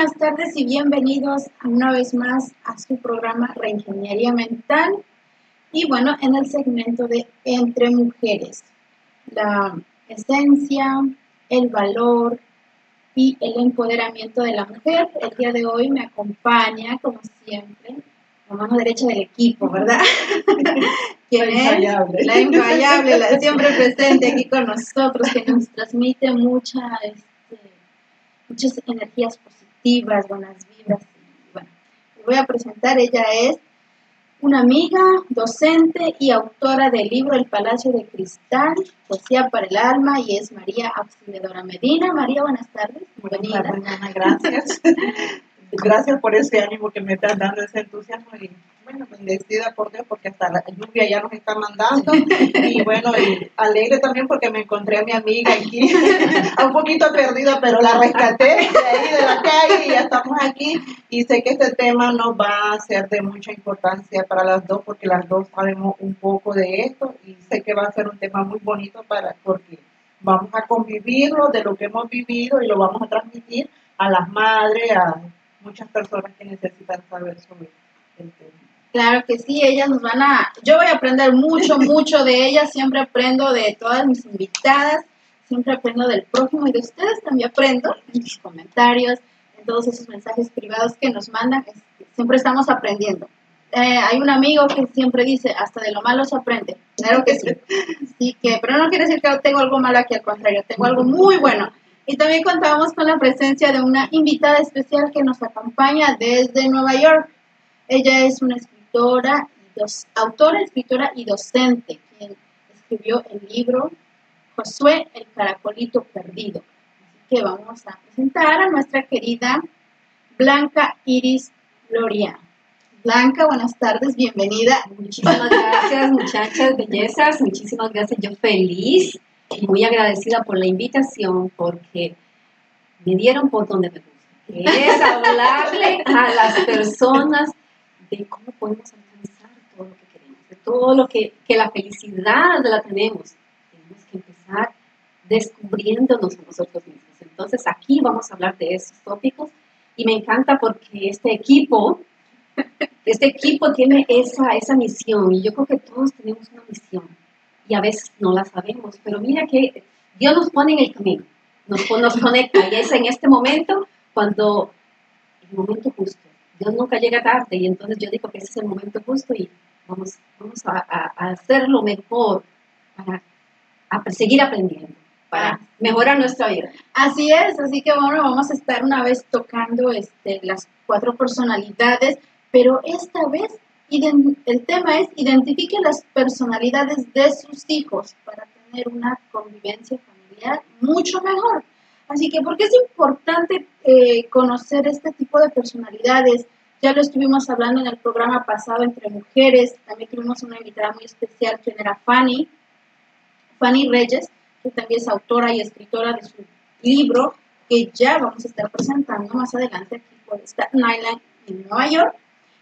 buenas tardes y bienvenidos una vez más a su programa Reingeniería Mental. Y bueno, en el segmento de Entre Mujeres, la esencia, el valor y el empoderamiento de la mujer. El día de hoy me acompaña, como siempre, la mano derecha del equipo, ¿verdad? la infallable. La infallable, la siempre presente aquí con nosotros, que nos transmite mucha, este, muchas energías positivas, buenas vibras. bueno, voy a presentar, ella es una amiga, docente y autora del libro El Palacio de Cristal, Poesía para el Alma, y es María Auxiliadora Medina. María, buenas tardes, bienvenida. gracias. gracias por ese ánimo que me estás dando, ese entusiasmo y bueno, bendecida por Dios porque hasta la lluvia ya nos está mandando. Y bueno, y alegre también porque me encontré a mi amiga aquí, un poquito perdida, pero la rescaté de ahí de la calle y ya estamos aquí. Y sé que este tema nos va a ser de mucha importancia para las dos porque las dos sabemos un poco de esto y sé que va a ser un tema muy bonito para porque vamos a convivirlo de lo que hemos vivido y lo vamos a transmitir a las madres, a muchas personas que necesitan saber sobre el tema. Claro que sí, ellas nos van a... Yo voy a aprender mucho, mucho de ellas, siempre aprendo de todas mis invitadas, siempre aprendo del prójimo y de ustedes también aprendo en sus comentarios, en todos esos mensajes privados que nos mandan, siempre estamos aprendiendo. Eh, hay un amigo que siempre dice, hasta de lo malo se aprende. Claro que sí. sí que, pero no quiere decir que tengo algo malo aquí, al contrario, tengo algo muy bueno. Y también contamos con la presencia de una invitada especial que nos acompaña desde Nueva York. Ella es una escritora, autora, escritora y docente, quien escribió el libro Josué, el caracolito perdido. Así que vamos a presentar a nuestra querida Blanca Iris Gloria. Blanca, buenas tardes, bienvenida. Muchísimas gracias, muchachas, bellezas, muchísimas gracias. Yo feliz muy agradecida por la invitación porque me dieron por donde me gusta, es hablarle a las personas de cómo podemos alcanzar todo lo que queremos, de todo lo que, que la felicidad la tenemos. Tenemos que empezar descubriéndonos a nosotros mismos. Entonces aquí vamos a hablar de esos tópicos y me encanta porque este equipo, este equipo tiene esa, esa misión y yo creo que todos tenemos una misión y a veces no la sabemos, pero mira que Dios nos pone en el camino, nos, nos conecta y es en este momento cuando el momento justo. Dios nunca llega tarde y entonces yo digo que ese es el momento justo y vamos, vamos a, a, hacer lo mejor para a seguir aprendiendo, para mejorar nuestra vida. Así es, así que bueno, vamos a estar una vez tocando este, las cuatro personalidades, pero esta vez el tema es identifique las personalidades de sus hijos para tener una convivencia familiar mucho mejor. Así que, ¿por qué es importante eh, conocer este tipo de personalidades? Ya lo estuvimos hablando en el programa pasado entre mujeres, también tuvimos una invitada muy especial que era Fanny, Fanny Reyes, que también es autora y escritora de su libro, que ya vamos a estar presentando más adelante aquí por Staten Island en Nueva York.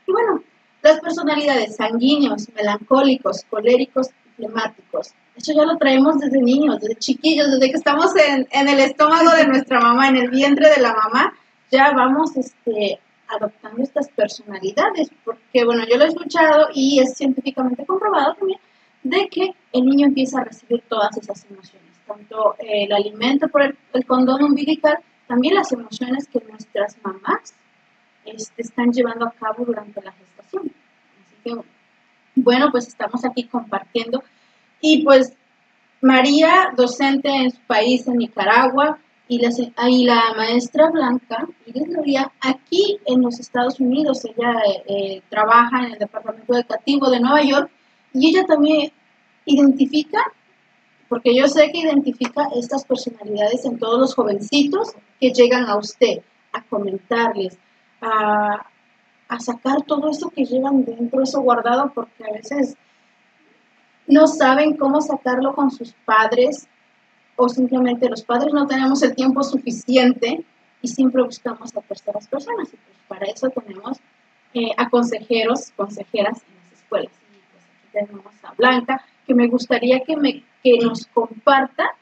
Y bueno, las personalidades sanguíneos, melancólicos, coléricos y flemáticos. Eso ya lo traemos desde niños, desde chiquillos, desde que estamos en, el estómago de nuestra mamá, en el vientre de la mamá, ya vamos este, adoptando estas personalidades. Porque, bueno, yo lo he escuchado y es científicamente comprobado también de que el niño empieza a recibir todas esas emociones, tanto el alimento por el, el condón umbilical, también las emociones que nuestras mamás este, están llevando a cabo durante la gestación. Así que, bueno, pues estamos aquí compartiendo. Y pues María, docente en su país, en Nicaragua, y la, maestra Blanca, Iris Gloria, aquí en los Estados Unidos, ella eh, trabaja en el Departamento Educativo de Nueva York, y ella también identifica, porque yo sé que identifica estas personalidades en todos los jovencitos que llegan a usted a comentarles, a, sacar todo eso que llevan dentro, eso guardado, porque a veces no saben cómo sacarlo con sus padres o simplemente los padres no tenemos el tiempo suficiente y siempre buscamos a terceras personas. Y pues para eso tenemos eh, a consejeros, consejeras en las escuelas. Y pues aquí tenemos a Blanca, que me gustaría que, me, que nos comparta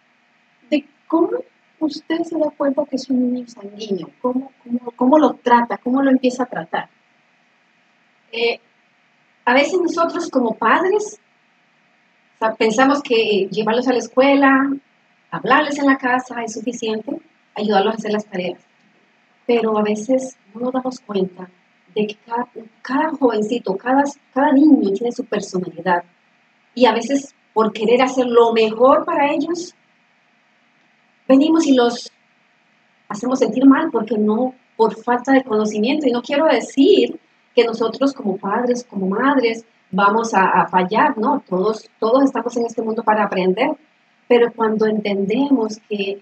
de cómo usted se da cuenta que es un niño sanguíneo, cómo, cómo, cómo lo trata, cómo lo empieza a tratar. Eh, a veces nosotros como padres pensamos que llevarlos a la escuela, hablarles en la casa es suficiente, ayudarlos a hacer las tareas. Pero a veces no nos damos cuenta de que cada, cada jovencito, cada, cada niño tiene su personalidad. Y a veces por querer hacer lo mejor para ellos, venimos y los hacemos sentir mal porque no, por falta de conocimiento. Y no quiero decir que nosotros como padres, como madres, vamos a, fallar, ¿no? Todos, todos estamos en este mundo para aprender, pero cuando entendemos que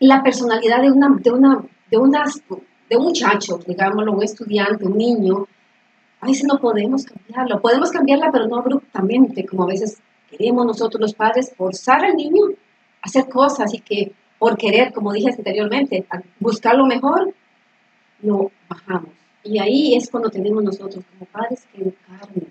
la personalidad de, una, de, una, de, unas, de un muchacho, digámoslo, un estudiante, un niño, a veces no podemos cambiarlo. Podemos cambiarla, pero no abruptamente, como a veces queremos nosotros los padres forzar al niño a hacer cosas y que por querer, como dije anteriormente, buscar lo mejor, lo bajamos. Y ahí es cuando tenemos nosotros como padres que educarnos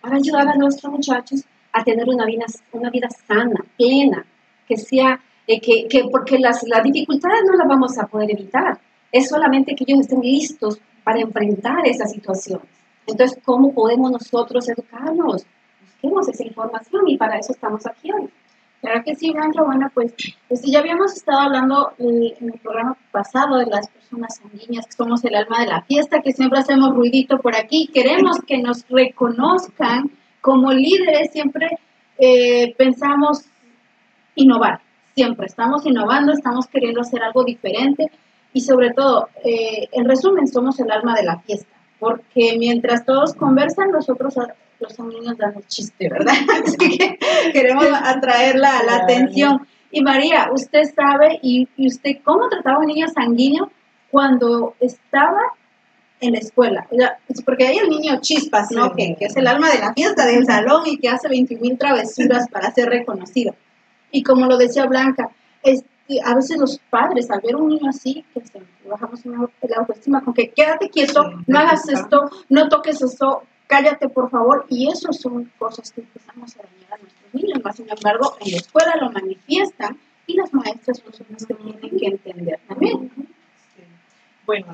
para ayudar a nuestros muchachos a tener una vida, una vida sana, plena, que sea, eh, que, que, porque las, las dificultades no las vamos a poder evitar, es solamente que ellos estén listos para enfrentar esas situaciones. Entonces, ¿cómo podemos nosotros educarnos? Busquemos esa información y para eso estamos aquí hoy. Claro que sí, Blanca. Bueno, pues, pues ya habíamos estado hablando eh, en el programa pasado de las personas sanguíneas, que somos el alma de la fiesta, que siempre hacemos ruidito por aquí. Queremos que nos reconozcan como líderes, siempre eh, pensamos innovar, siempre estamos innovando, estamos queriendo hacer algo diferente y sobre todo, eh, en resumen, somos el alma de la fiesta, porque mientras todos conversan, nosotros los niños dan el chiste, ¿verdad? Así que queremos atraer la, la atención. Y María, usted sabe, y, usted cómo trataba a un niño sanguíneo cuando estaba en la escuela. porque hay el niño chispas, ¿no? Que, que, es el alma de la fiesta del salón y que hace 20.000 travesuras para ser reconocido. Y como lo decía Blanca, a veces los padres, al ver un niño así, que se bajamos la autoestima con que quédate quieto, no hagas esto, no toques eso, cállate por favor, y eso son cosas que empezamos a dañar a nuestros niños, más sin embargo, en la escuela lo manifiestan y las maestras son las que tienen que entender también. Bueno,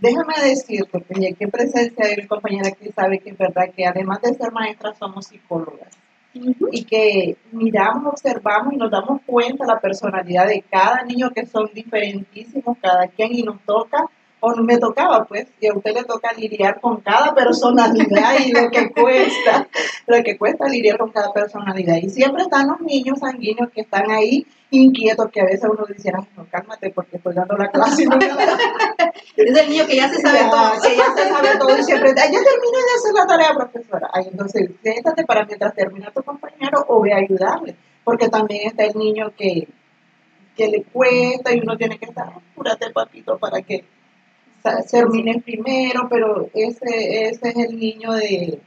déjame decirte, porque aquí en presencia mi compañera que sabe que es verdad que además de ser maestras somos psicólogas. Y que miramos, observamos y nos damos cuenta la personalidad de cada niño que son diferentísimos, cada quien y nos toca o me tocaba, pues, y a usted le toca lidiar con cada personalidad y lo que cuesta, lo que cuesta lidiar con cada personalidad. Y siempre están los niños sanguíneos que están ahí inquietos, que a veces uno dice, no, cálmate porque estoy dando la clase. es el niño que ya se sabe todo. Que ya se sabe todo y siempre, ya terminé de hacer la tarea, profesora. Ay, entonces, siéntate para mientras termina tu compañero o ve a ayudarle. Porque también está el niño que, que le cuesta y uno tiene que estar, apúrate, papito, para que termine primero, pero ese, ese es el niño de,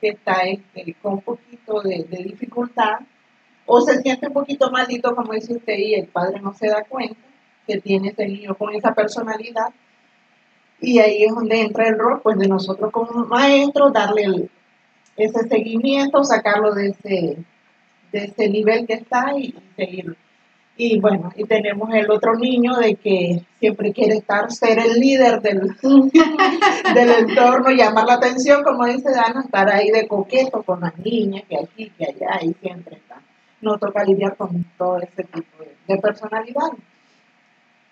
que está este, con un poquito de, dificultad o se siente un poquito maldito, como dice usted, y el padre no se da cuenta que tiene ese niño con esa personalidad. Y ahí es donde entra el rol pues, de nosotros como maestros, darle ese seguimiento, sacarlo de ese, de ese nivel que está y, y seguirlo. Y bueno, y tenemos el otro niño de que siempre quiere estar, ser el líder del, del entorno, llamar la atención, como dice Dana, estar ahí de coqueto con las niñas, que aquí, que allá, y siempre está. No toca lidiar con todo ese tipo de, personalidad.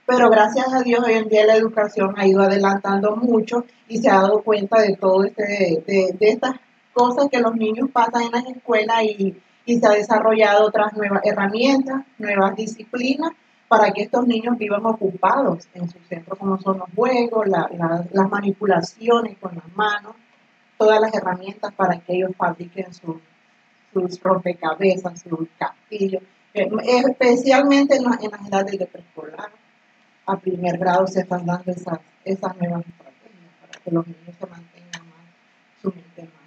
Pero gracias a Dios hoy en día la educación ha ido adelantando mucho y se ha dado cuenta de todo este, de, de estas cosas que los niños pasan en las escuelas y y se ha desarrollado otras nuevas herramientas, nuevas disciplinas para que estos niños vivan ocupados en su centro, como son los juegos, las manipulaciones con las manos, todas las herramientas para que ellos fabriquen sus rompecabezas, sus castillos, eh, especialmente en, las edades de preescolar. A primer grado se están dando esas, esas nuevas estrategias para que los niños se mantengan más, su mente más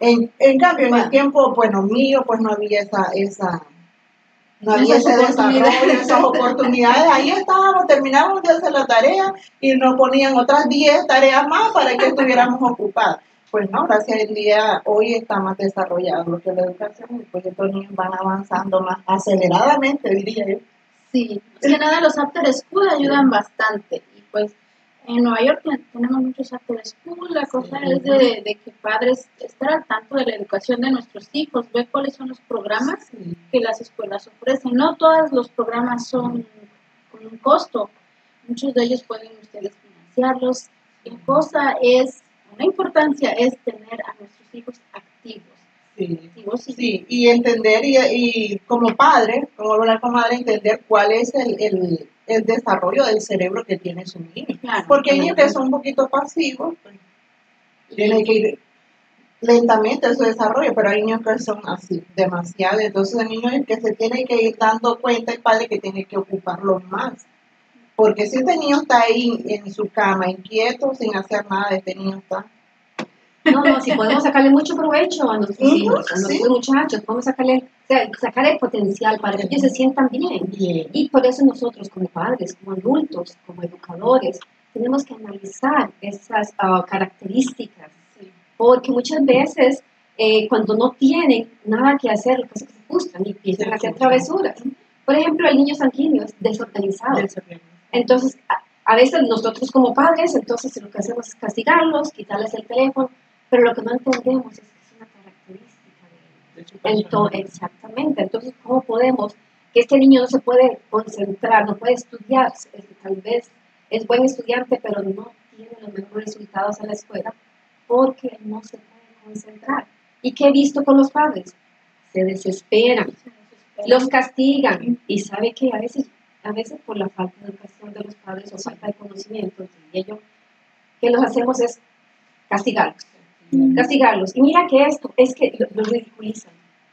en, cambio, en el tiempo, bueno, mío, pues no había esa, esa, no había Esas ese desarrollo, esas oportunidades. Ahí estábamos, terminábamos de hacer la tarea y nos ponían otras 10 tareas más para que estuviéramos ocupados. Pues no, gracias al día, hoy está más desarrollado lo que la educación y pues estos niños van avanzando más aceleradamente, diría yo. Sí, más que nada los after school ayudan bastante. Y pues en Nueva York ten- tenemos muchos after school. La cosa Sí. es de, de que padres estar al tanto de la educación de nuestros hijos, ver cuáles son los programas que las escuelas ofrecen. No todos los programas son con un costo. Muchos de ellos pueden ustedes financiarlos. La cosa es, una importancia es tener a nuestros hijos activos. Sí. activos y- Sí, y entender, y, y como padre, como hablar como madre, entender cuál es el, el, el desarrollo del cerebro que tiene su niño. Claro. Porque hay niños que son un poquito pasivos, pues, tienen que ir lentamente su desarrollo, pero hay niños que son así, demasiado. Entonces, el niño es el que se tiene que ir dando cuenta, el padre que tiene que ocuparlo más. Porque si este niño está ahí en su cama, inquieto, sin hacer nada, este niño está. No, no, si podemos sacarle mucho provecho a nuestros hijos, a nuestros muchachos, podemos sacarle, sacar el potencial para que ellos se sientan bien. Bien. Y por eso nosotros como padres, como adultos, como educadores, tenemos que analizar esas ah, características, porque muchas veces eh, cuando no tienen nada que hacer, lo que se frustran y empiezan a hacer travesuras. Por ejemplo, el niño sanguíneo es desorganizado. Entonces, a, a veces nosotros como padres, entonces lo que hacemos es castigarlos, quitarles el teléfono, pero lo que no entendemos es que es una característica de. Entonces, exactamente. Entonces, ¿cómo podemos que este niño no se puede concentrar, no puede estudiar? Tal vez es buen estudiante, pero no tiene los mejores resultados en la escuela porque no se puede concentrar. ¿Y qué he visto con los padres? Se desesperan, los castigan y sabe que a veces, a veces por la falta de educación de los padres o falta de conocimiento, diría yo, que los hacemos es castigarlos castigarlos. Y mira que esto es que lo, lo ridiculizan.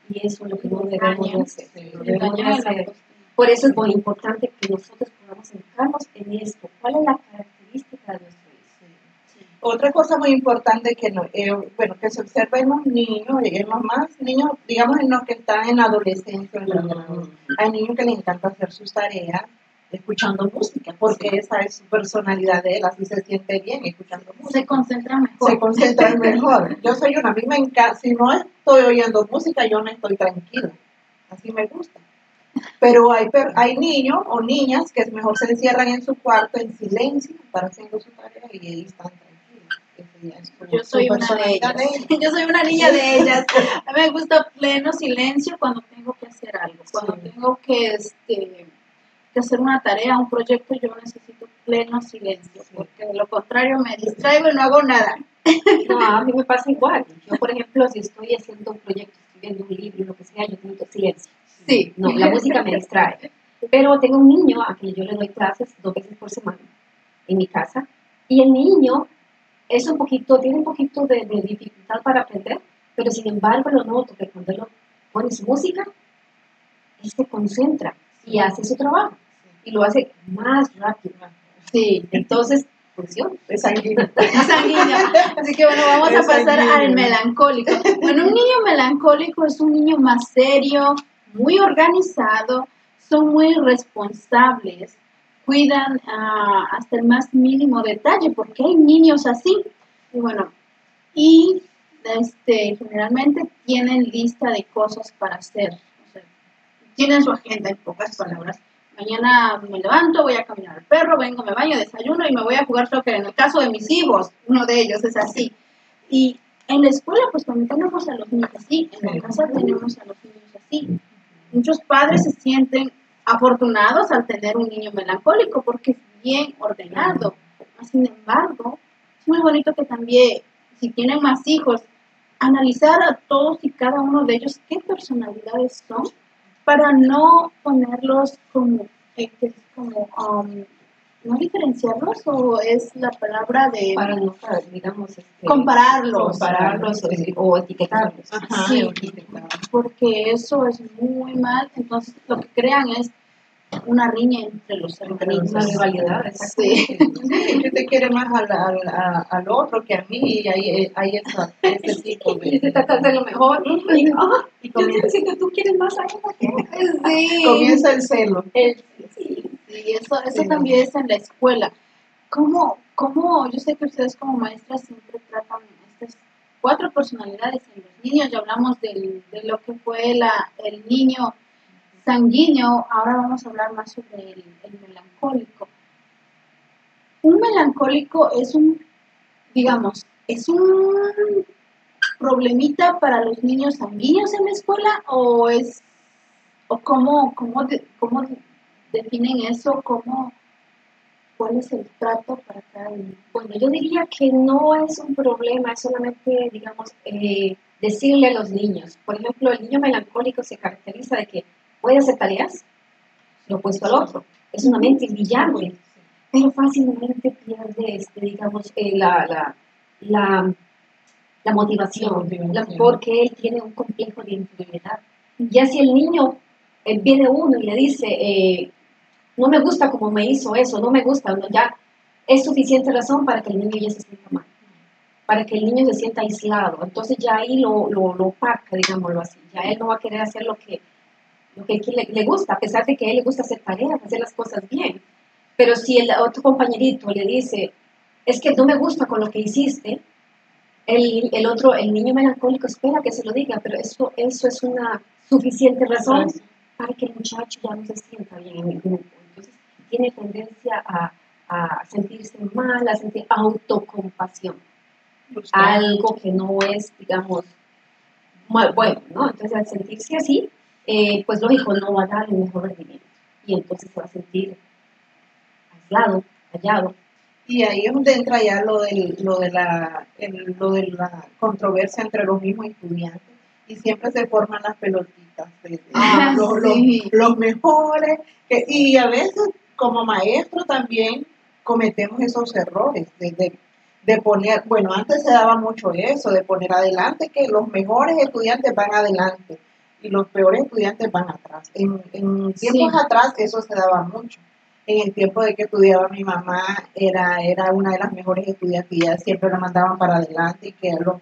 Y eso es lo que no debemos de hacer. debemos. Por eso es muy importante que nosotros podamos enfocarnos en esto. ¿Cuál es la característica de nuestro hijo? Otra cosa muy importante que, no, eh, bueno, que se observa en los niños, en los más niños, digamos en los que están en adolescencia, en edad, hay niños que les encanta hacer sus tareas escuchando música, porque esa es su personalidad de él, así se siente bien escuchando música. Se concentra mejor. se concentran mejor. Yo soy una, a mí me encanta, si no estoy oyendo música, yo no estoy tranquila. Así me gusta. Pero hay, per- hay niños o niñas que mejor se encierran en su cuarto en silencio para haciendo su tarea y ahí están tranquilos. Es Yo soy una de ellas. Yo soy una niña de ellas. A mí me gusta pleno silencio cuando tengo que hacer algo. Cuando Sí. tengo que, este, que hacer una tarea, un proyecto, yo necesito pleno silencio. Porque de lo contrario me distraigo y no hago nada. No, a mí me pasa igual. Yo, por ejemplo, si estoy haciendo un proyecto, escribiendo un libro, lo que sea, yo tengo silencio. Sí. No, la música me distrae. Pero tengo un niño a quien yo le doy clases dos veces por semana en mi casa. Y el niño es un poquito, tiene un poquito de, de dificultad para aprender, pero sin embargo lo noto que cuando él pone su música, él se concentra y hace su trabajo. Y lo hace más rápido. Sí. Entonces, funciona. Es sanguíneo. sanguíneo. Así que bueno, vamos a Es pasar sanguíneo. al melancólico. Bueno, un niño melancólico es un niño más serio, muy organizado, son muy responsables, cuidan ah, hasta el más mínimo detalle, porque hay niños así. Y bueno, y este, generalmente tienen lista de cosas para hacer. Tienen su agenda en pocas palabras. Mañana me levanto, voy a caminar al perro, vengo, me baño, desayuno y me voy a jugar soccer. En el caso de mis hijos, uno de ellos es así. Y en la escuela, pues también tenemos a los niños así. En la casa tenemos a los niños así. Muchos padres se sienten afortunados al tener un niño melancólico porque es bien ordenado. Sin embargo, es muy bonito que también, si tienen más hijos, analizar a todos y cada uno de ellos qué personalidades son para no ponerlos como, eh, como um, no diferenciarlos o es la palabra de Para no, digamos, este, compararlos. compararlos o, o etiquetarlos. Ajá, Sí. etiquetado. porque eso es muy mal. Entonces, lo que crean es una riña entre los los Una rivalidad, Sí. Que te quiere más al, al, al otro que a mí y hay, hay esa, ese tipo Y se de... trata de lo mejor. Y, ah, Y yo comienza, siento, tú quieres más a ella Sí. comienza el celo. él. Sí. Sí, eso, eso Sí. también es en la escuela. ¿Cómo, ¿Cómo? Yo sé que ustedes como maestras siempre tratan estas cuatro personalidades en los niños. Ya hablamos del, de lo que fue la, el niño sanguíneo. Ahora vamos a hablar más sobre el, el melancólico. Un melancólico es un, digamos, es un problemita para los niños sanguíneos en la escuela o es o cómo cómo cómo definen eso cómo cuál es el trato para cada niño Bueno, yo diría que no es un problema, es solamente, digamos, eh, decirle a los niños. Por ejemplo, el niño melancólico se caracteriza de que puede hacer tareas, lo opuesto al otro. Es una mente brillante, pero fácilmente pierde, este, digamos, eh, la, la, la, la motivación, porque él tiene un complejo de inferioridad. Ya si el niño eh, viene uno y le dice, eh, no me gusta como me hizo eso, no me gusta, no, ya es suficiente razón para que el niño ya se sienta mal, para que el niño se sienta aislado. Entonces ya ahí lo, lo, lo opaca, digámoslo así. Ya él no va a querer hacer lo que, lo que le, le gusta, a pesar de que a él le gusta hacer tareas, hacer las cosas bien. Pero si el otro compañerito le dice, es que no me gusta con lo que hiciste, el, el otro, el niño melancólico espera que se lo diga, pero eso, eso es una suficiente razón para que el muchacho ya no se sienta bien en el grupo. Entonces, tiene tendencia a, a sentirse mal, a sentir autocompasión, algo que no es, digamos, bueno, ¿no? Entonces, al sentirse así, eh, pues lógico, no va a dar el mejor rendimiento. Y entonces se va a sentir aislado, callado. Y ahí es donde entra ya lo, del, lo, de la, el- lo de la controversia entre los mismos estudiantes. Y siempre se forman las pelotitas. de- Ah, los, los- mejores. que- y a veces, como maestro, también cometemos esos errores de, de- de poner, bueno, antes se daba mucho eso, de poner adelante que los mejores estudiantes van adelante y los peores estudiantes van atrás. En, en tiempos Sí. atrás eso se daba mucho en el tiempo de que estudiaba mi mamá, era, era una de las mejores estudiantes siempre la mandaban para adelante y que a los,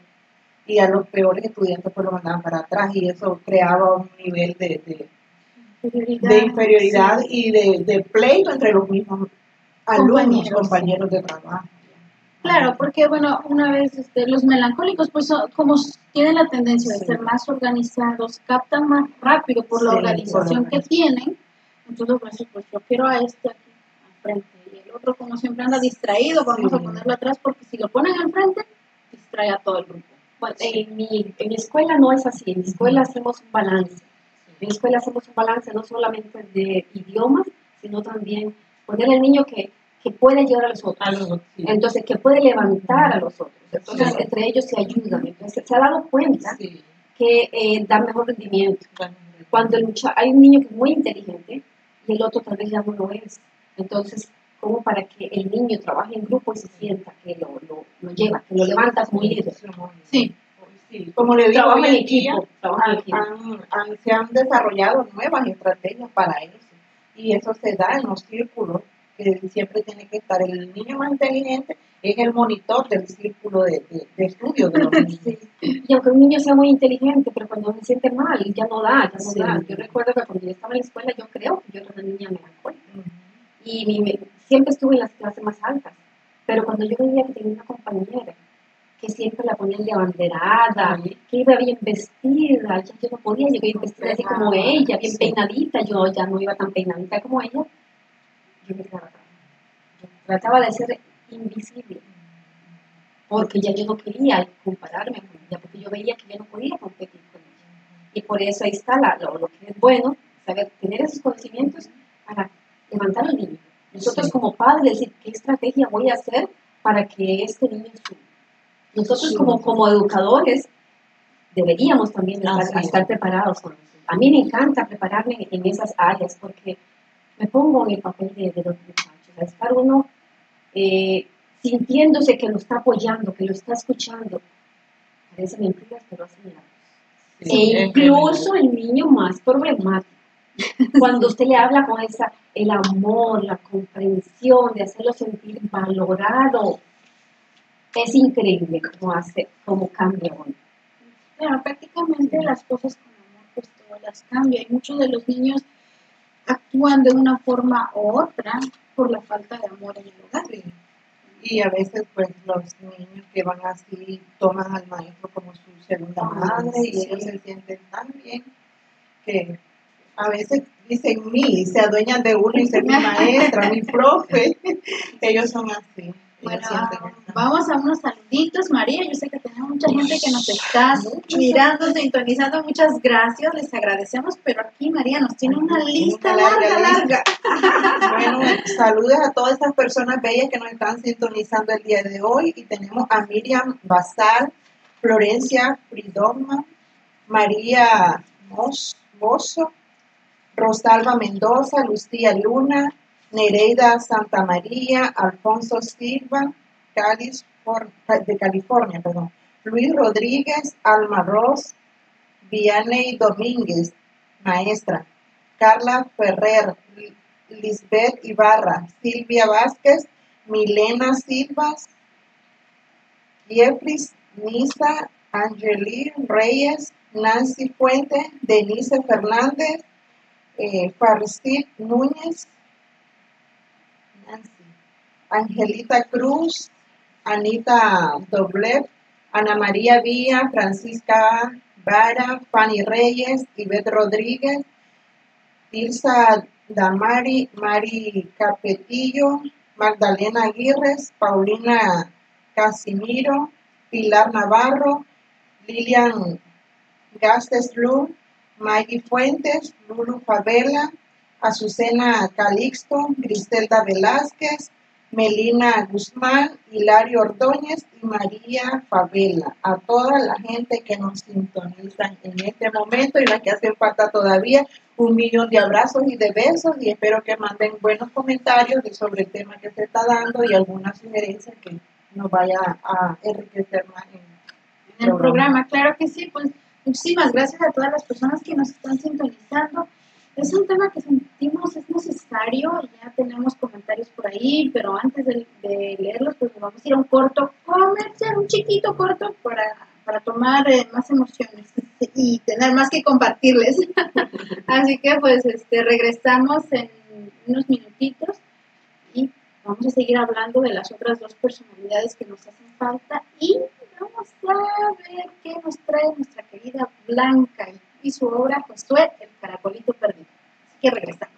y a los peores estudiantes pues lo mandaban para atrás y eso creaba un nivel de, de, de inferioridad y de, de pleito entre los mismos alumnos, Compañeros. compañeros de trabajo. Claro, porque bueno, una vez este, los melancólicos, pues como tienen la tendencia de Sí. ser más organizados, captan más rápido por la Sí, organización por que tienen. Entonces, pues, pues yo quiero a este aquí al frente y el otro como siempre anda distraído, vamos a ponerlo atrás porque si lo ponen al frente, distrae a todo el grupo. Bueno, en, mi, en mi escuela no es así, en mi escuela hacemos un balance. En mi escuela hacemos un balance no solamente de idiomas, sino también poner al niño que, que puede ayudar a los otros. Algo, sí. Entonces, que puede levantar a los otros. Entonces, Claro. entre ellos se ayudan. Entonces, se ha dado cuenta Sí, que eh, da mejor rendimiento. bueno, Cuando el mucha- hay un niño que es muy inteligente y el otro tal vez ya no lo es. Entonces, como para que el niño trabaje en grupo y se sienta que lo, lo, lo lleva, que lo levanta como líder. Sí. Sí, como le digo, Trabaja hoy en han- equipo. han- han- se han desarrollado nuevas estrategias para eso. Y eso se da en los círculos, que siempre tiene que estar el niño más inteligente, es el monitor del círculo de, de, de estudio de los niños. Y aunque un niño sea muy inteligente, pero cuando se siente mal, ya no da, ya no Sí. da. Yo recuerdo que cuando yo estaba en la escuela, yo creo que yo era una niña melancólica. Y mi- me- siempre estuve en las clases más altas. Pero cuando yo veía que tenía una compañera que siempre la ponían de abanderada, que iba bien vestida, ya yo no podía, yo iba vestida así como ella, bien Sí. peinadita, yo ya no iba tan peinadita como ella, yo me. Yo trataba de ser invisible, porque ya yo no quería compararme con ella, porque yo veía que yo no podía competir con ella. Y por eso ahí está la- lo, lo que es bueno, saber tener esos conocimientos para levantar al niño. Nosotros Sí. como padres, decir, ¿qué estrategia voy a hacer para que este niño suba? Nosotros Sí. como, como educadores deberíamos también estar, Así es. estar preparados. A mí me encanta prepararme en esas áreas porque me pongo en el papel de, de los muchachos, a estar uno eh, sintiéndose que lo está apoyando, que lo está escuchando. Parece mentira, pero hace milagros. Sí, e incluso el niño más problemático, Cuando usted le habla con esa, el amor, la comprensión, de hacerlo sentir valorado, es increíble cómo hace, cómo cambia uno. Claro, prácticamente las cosas con amor pues todas las cambian. Y muchos de los niños actúan de una forma u otra por la falta de amor en el hogar. Sí. Y a veces, pues, los niños que van así toman al maestro como su segunda madre y ellos se sienten tan bien que a veces dicen mí, se adueñan de uno y dicen mi maestra, mi profe. Ellos son así. Bueno, esa- vamos a unos saluditos, María. Yo sé que tenemos mucha gente que nos está mirando, sintonizando. Muchas gracias, les agradecemos. Pero aquí María nos tiene una lista Una larga larga, larga. Bueno, saludos a todas estas personas bellas que nos están sintonizando el día de hoy. Y tenemos a Miriam Basal, Florencia Fridoma, María Mos- Mozo, Rosalba Mendoza, Lucía Luna, Nereida Santa María, Alfonso Silva, por- de California, perdón. Luis Rodríguez, Alma Ross, Vianney Domínguez, maestra. Carla Ferrer, Li- Lisbeth Ibarra, Silvia Vázquez, Milena Silvas, Jeffries, Nisa, Angeli Reyes, Nancy Fuente, Denise Fernández, eh, Núñez, Angelita Cruz, Anita Doblev, Ana María Villa, Francisca Vara, Fanny Reyes, Ivette Rodríguez, Ilsa Damari, Mari Capetillo, Magdalena Aguirres, Paulina Casimiro, Pilar Navarro, Lilian Gastes Maggie Fuentes, Lulu Favela, Azucena Calixto, Griselda Velázquez, Melina Guzmán, Hilario Ordóñez y María Favela. A toda la gente que nos sintonizan en este momento y la que hacen falta todavía, un millón de abrazos y de besos y espero que manden buenos comentarios de sobre el tema que se está dando y alguna sugerencia que nos vaya a enriquecer más en en el programa. Claro que sí, pues muchísimas gracias a todas las personas que nos están sintonizando. Es un tema que sentimos es necesario, ya tenemos comentarios por ahí, pero antes de, leerlos, pues vamos a ir a un corto comercial, un chiquito corto para, para tomar eh, más emociones y tener más que compartirles. Así que pues este, regresamos en unos minutitos y vamos a seguir hablando de las otras dos personalidades que nos hacen falta y vamos a ver qué nos trae nuestra querida Blanca y, y su obra Josué, el caracolito perdido. Así que regresamos.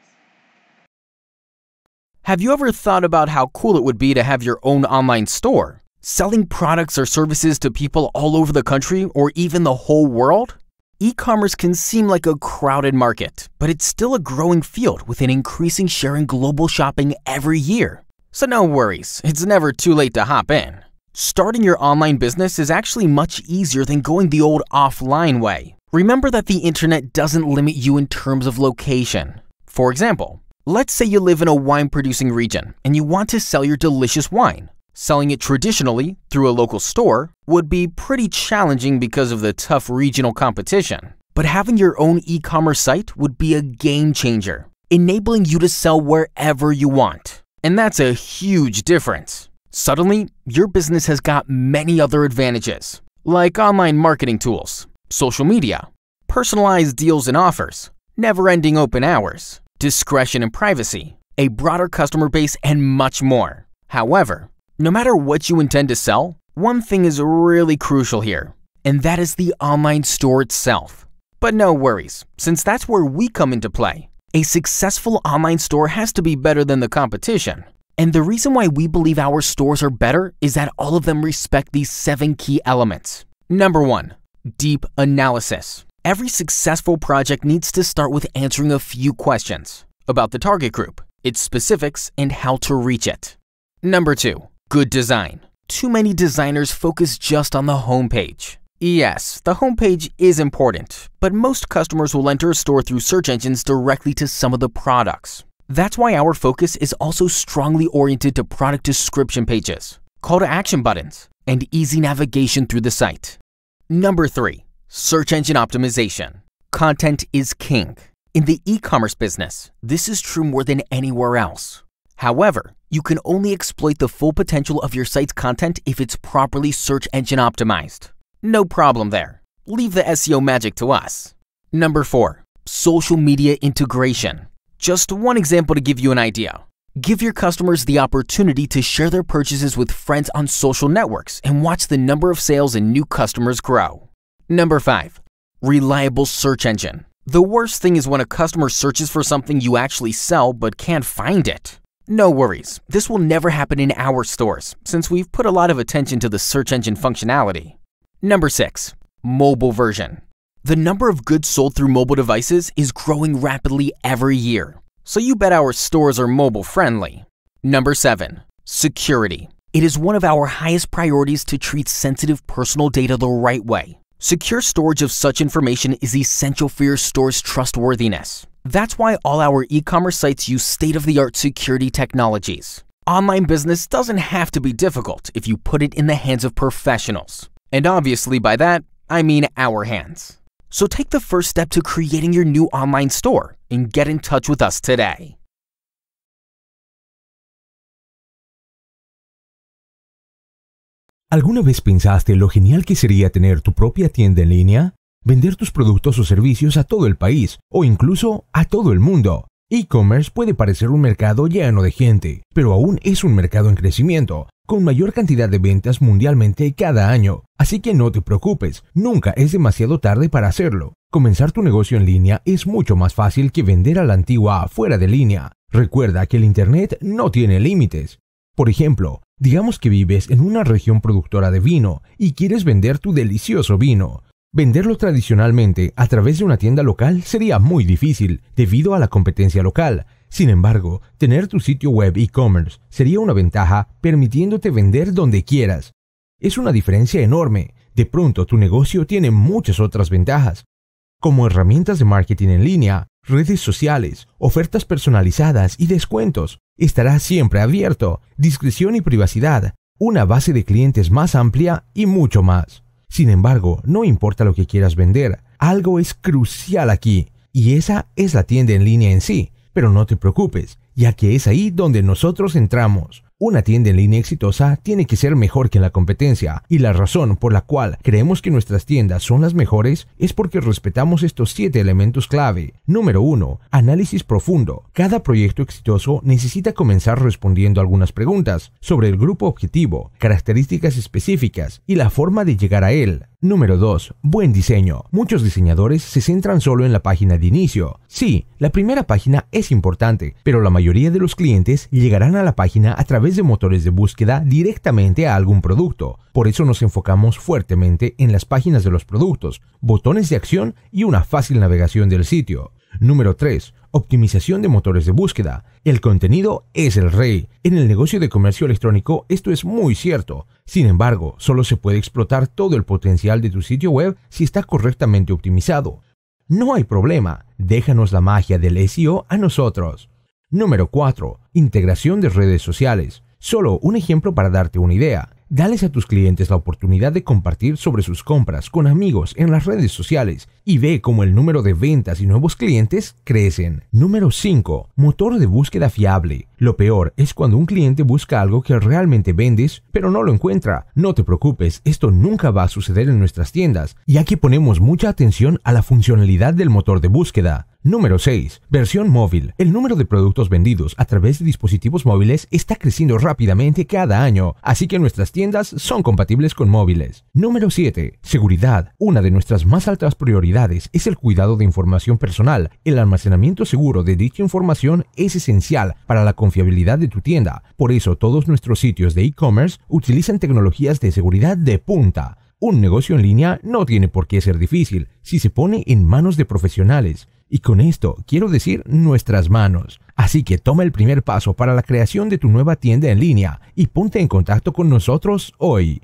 Have you ever thought about how cool it would be to have your own online store? Selling products or services to people all over the country or even the whole world? E commerce can seem like a crowded market, but it's still a growing field with an increasing share in global shopping every year. So no worries, it's never too late to hop in. Starting your online business is actually much easier than going the old offline way. Remember that the internet doesn't limit you in terms of location. For example, let's say you live in a wine producing region and you want to sell your delicious wine. Selling it traditionally through a local store would be pretty challenging because of the tough regional competition. But having your own e commerce site would be a game changer, enabling you to sell wherever you want. And that's a huge difference. Suddenly, your business has got many other advantages, like online marketing tools, social media, personalized deals and offers, never ending open hours, discretion and privacy, a broader customer base, and much more. However, no matter what you intend to sell, one thing is really crucial here, and that is the online store itself. But no worries, since that's where we come into play. A successful online store has to be better than the competition. And the reason why we believe our stores are better is that all of them respect these seven key elements. Number one, deep analysis. Every successful project needs to start with answering a few questions about the target group, its specifics, and how to reach it. Number two, good design. Too many designers focus just on the homepage. Yes, the homepage is important, but most customers will enter a store through search engines directly to some of the products. That's why our focus is also strongly oriented to product description pages, call to action buttons, and easy navigation through the site. Number 3. Search engine optimization. Content is king. In the e commerce business, this is true more than anywhere else. However, you can only exploit the full potential of your site's content if it's properly search engine optimized. No problem there. Leave the SEO magic to us. Number 4. Social media integration. Just one example to give you an idea. Give your customers the opportunity to share their purchases with friends on social networks and watch the number of sales and new customers grow. Number 5. Reliable search engine. The worst thing is when a customer searches for something you actually sell but can't find it. No worries, this will never happen in our stores since we've put a lot of attention to the search engine functionality. Number 6. Mobile version. The number of goods sold through mobile devices is growing rapidly every year, so you bet our stores are mobile friendly. Number 7. Security. It is one of our highest priorities to treat sensitive personal data the right way. Secure storage of such information is essential for your store's trustworthiness. That's why all our e-commerce sites use state-of-the-art security technologies. Online business doesn't have to be difficult if you put it in the hands of professionals. And obviously by that, I mean our hands. So take the first step to creating your new online store and get in touch with us today. ¿Alguna vez pensaste lo genial que sería tener tu propia tienda en línea? Vender tus productos o servicios a todo el país o incluso a todo el mundo. E-commerce puede parecer un mercado lleno de gente, pero aún es un mercado en crecimiento, con mayor cantidad de ventas mundialmente cada año. Así que no te preocupes, nunca es demasiado tarde para hacerlo. Comenzar tu negocio en línea es mucho más fácil que vender a la antigua fuera de línea. Recuerda que el Internet no tiene límites. Por ejemplo, digamos que vives en una región productora de vino y quieres vender tu delicioso vino. Venderlo tradicionalmente a través de una tienda local sería muy difícil debido a la competencia local. Sin embargo, tener tu sitio web e-commerce sería una ventaja permitiéndote vender donde quieras. Es una diferencia enorme. De pronto tu negocio tiene muchas otras ventajas, como herramientas de marketing en línea, redes sociales, ofertas personalizadas y descuentos. Estará siempre abierto, discreción y privacidad, una base de clientes más amplia y mucho más. Sin embargo, no importa lo que quieras vender, algo es crucial aquí, y esa es la tienda en línea en sí. Pero no te preocupes, ya que es ahí donde nosotros entramos. Una tienda en línea exitosa tiene que ser mejor que la competencia, y la razón por la cual creemos que nuestras tiendas son las mejores es porque respetamos estos siete elementos clave. Número 1. Análisis profundo. Cada proyecto exitoso necesita comenzar respondiendo algunas preguntas sobre el grupo objetivo, características específicas y la forma de llegar a él. Número 2. Buen diseño. Muchos diseñadores se centran solo en la página de inicio. Sí, la primera página es importante, pero la mayoría de los clientes llegarán a la página a través de motores de búsqueda directamente a algún producto. Por eso nos enfocamos fuertemente en las páginas de los productos, botones de acción y una fácil navegación del sitio. Número 3. Optimización de motores de búsqueda. El contenido es el rey. En el negocio de comercio electrónico esto es muy cierto. Sin embargo, solo se puede explotar todo el potencial de tu sitio web si está correctamente optimizado. No hay problema, déjanos la magia del SEO a nosotros. Número 4. Integración de redes sociales. Solo un ejemplo para darte una idea. Dales a tus clientes la oportunidad de compartir sobre sus compras con amigos en las redes sociales y ve cómo el número de ventas y nuevos clientes crecen. Número 5. Motor de búsqueda fiable. Lo peor es cuando un cliente busca algo que realmente vendes, pero no lo encuentra. No te preocupes, esto nunca va a suceder en nuestras tiendas, ya que ponemos mucha atención a la funcionalidad del motor de búsqueda. Número 6. Versión móvil. El número de productos vendidos a través de dispositivos móviles está creciendo rápidamente cada año, así que nuestras tiendas son compatibles con móviles. Número 7. Seguridad. Una de nuestras más altas prioridades es el cuidado de información personal. El almacenamiento seguro de dicha información es esencial para la confiabilidad de tu tienda. Por eso todos nuestros sitios de e-commerce utilizan tecnologías de seguridad de punta. Un negocio en línea no tiene por qué ser difícil si se pone en manos de profesionales. Y con esto quiero decir nuestras manos. Así que toma el primer paso para la creación de tu nueva tienda en línea y ponte en contacto con nosotros hoy.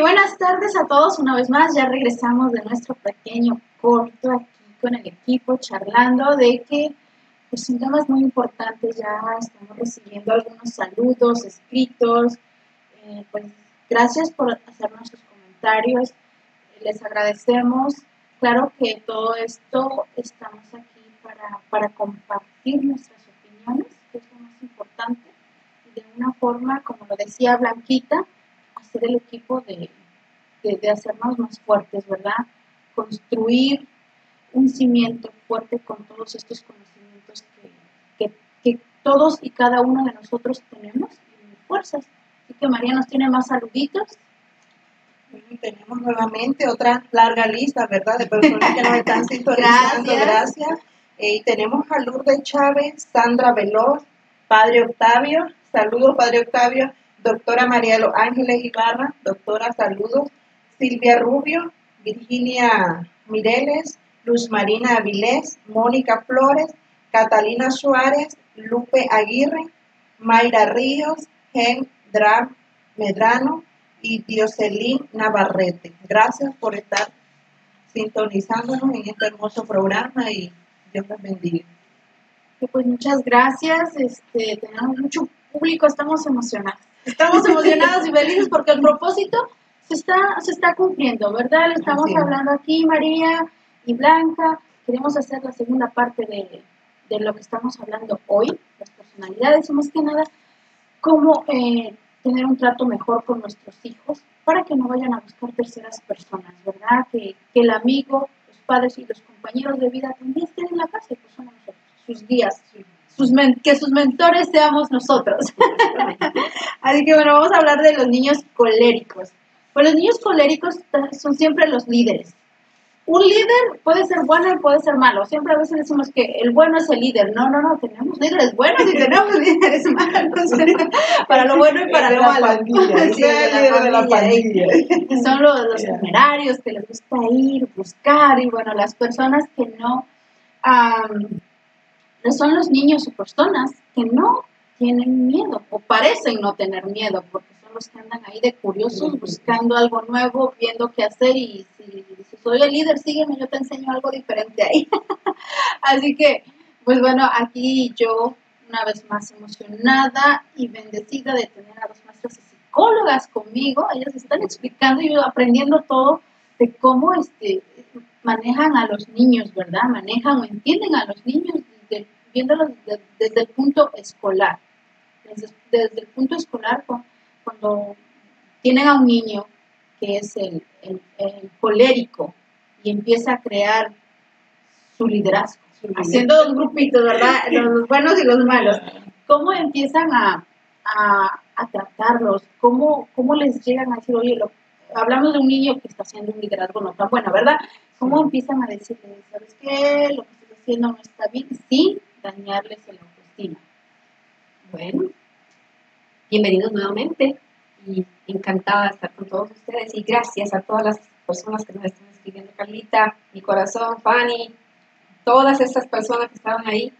Buenas tardes a todos una vez más. Ya regresamos de nuestro pequeño corto aquí con el equipo charlando de que pues son temas muy importantes. Ya estamos recibiendo algunos saludos escritos. Eh, pues gracias por hacernos sus comentarios. Les agradecemos. Claro que todo esto estamos aquí para, para compartir nuestras opiniones, que es lo más importante, de una forma, como lo decía Blanquita, hacer el equipo de, de, hacernos más fuertes, ¿verdad? Construir un cimiento fuerte con todos estos conocimientos que, que, todos y cada uno de nosotros tenemos y fuerzas. Así que María nos tiene más saluditos. tenemos nuevamente otra larga lista, ¿verdad? De personas que nos están sintonizando. Gracias. Eh, y tenemos a Lourdes Chávez, Sandra Veloz, Padre Octavio. Saludos, Padre Octavio doctora María Los Ángeles Ibarra, doctora Saludos, Silvia Rubio, Virginia Mireles, Luz Marina Avilés, Mónica Flores, Catalina Suárez, Lupe Aguirre, Mayra Ríos, Gen Dram Medrano y Dioselín Navarrete. Gracias por estar sintonizándonos en este hermoso programa y Dios les bendiga. Pues muchas gracias, este, tenemos mucho público, estamos emocionados. Estamos emocionados y felices porque el propósito se está, se está cumpliendo, ¿verdad? Le estamos hablando aquí, María y Blanca. Queremos hacer la segunda parte de, de lo que estamos hablando hoy, las personalidades, y más que nada, cómo eh, tener un trato mejor con nuestros hijos para que no vayan a buscar terceras personas, ¿verdad? Que, que el amigo, los padres y los compañeros de vida también estén en la casa y pues somos nosotros, sus guías, que sus mentores seamos nosotros. Así que bueno, vamos a hablar de los niños coléricos. Pues los niños coléricos son siempre los líderes. Un líder puede ser bueno y puede ser malo. Siempre a veces decimos que el bueno es el líder. No, no, no, tenemos líderes buenos y tenemos líderes malos. para lo bueno y para lo malo. Son los, los temerarios que les gusta ir, buscar y bueno, las personas que no son los niños o personas que no tienen miedo o parecen no tener miedo porque son los que andan ahí de curiosos buscando algo nuevo, viendo qué hacer y si, soy el líder, sígueme, yo te enseño algo diferente ahí. Así que, pues bueno, aquí yo una vez más emocionada y bendecida de tener a dos maestras psicólogas conmigo. Ellas están explicando y yo aprendiendo todo de cómo este, manejan a los niños, ¿verdad? Manejan o entienden a los niños viéndolo desde, el punto escolar. Desde, el punto escolar, cuando tienen a un niño que es el, colérico y empieza a crear su liderazgo, haciendo dos grupitos, ¿verdad? Los buenos y los malos. ¿Cómo empiezan a, tratarlos? ¿Cómo, ¿Cómo les llegan a decir, oye, hablamos de un niño que está haciendo un liderazgo no tan bueno, ¿verdad? ¿Cómo empiezan a decirle, ¿sabes qué? Lo que estás haciendo no está bien. Sí, dañarles el autoestima. Bueno, bienvenidos nuevamente y encantada de estar con todos ustedes y gracias a todas las personas que nos están escribiendo, Carlita, mi corazón, Fanny, todas estas personas que estaban ahí,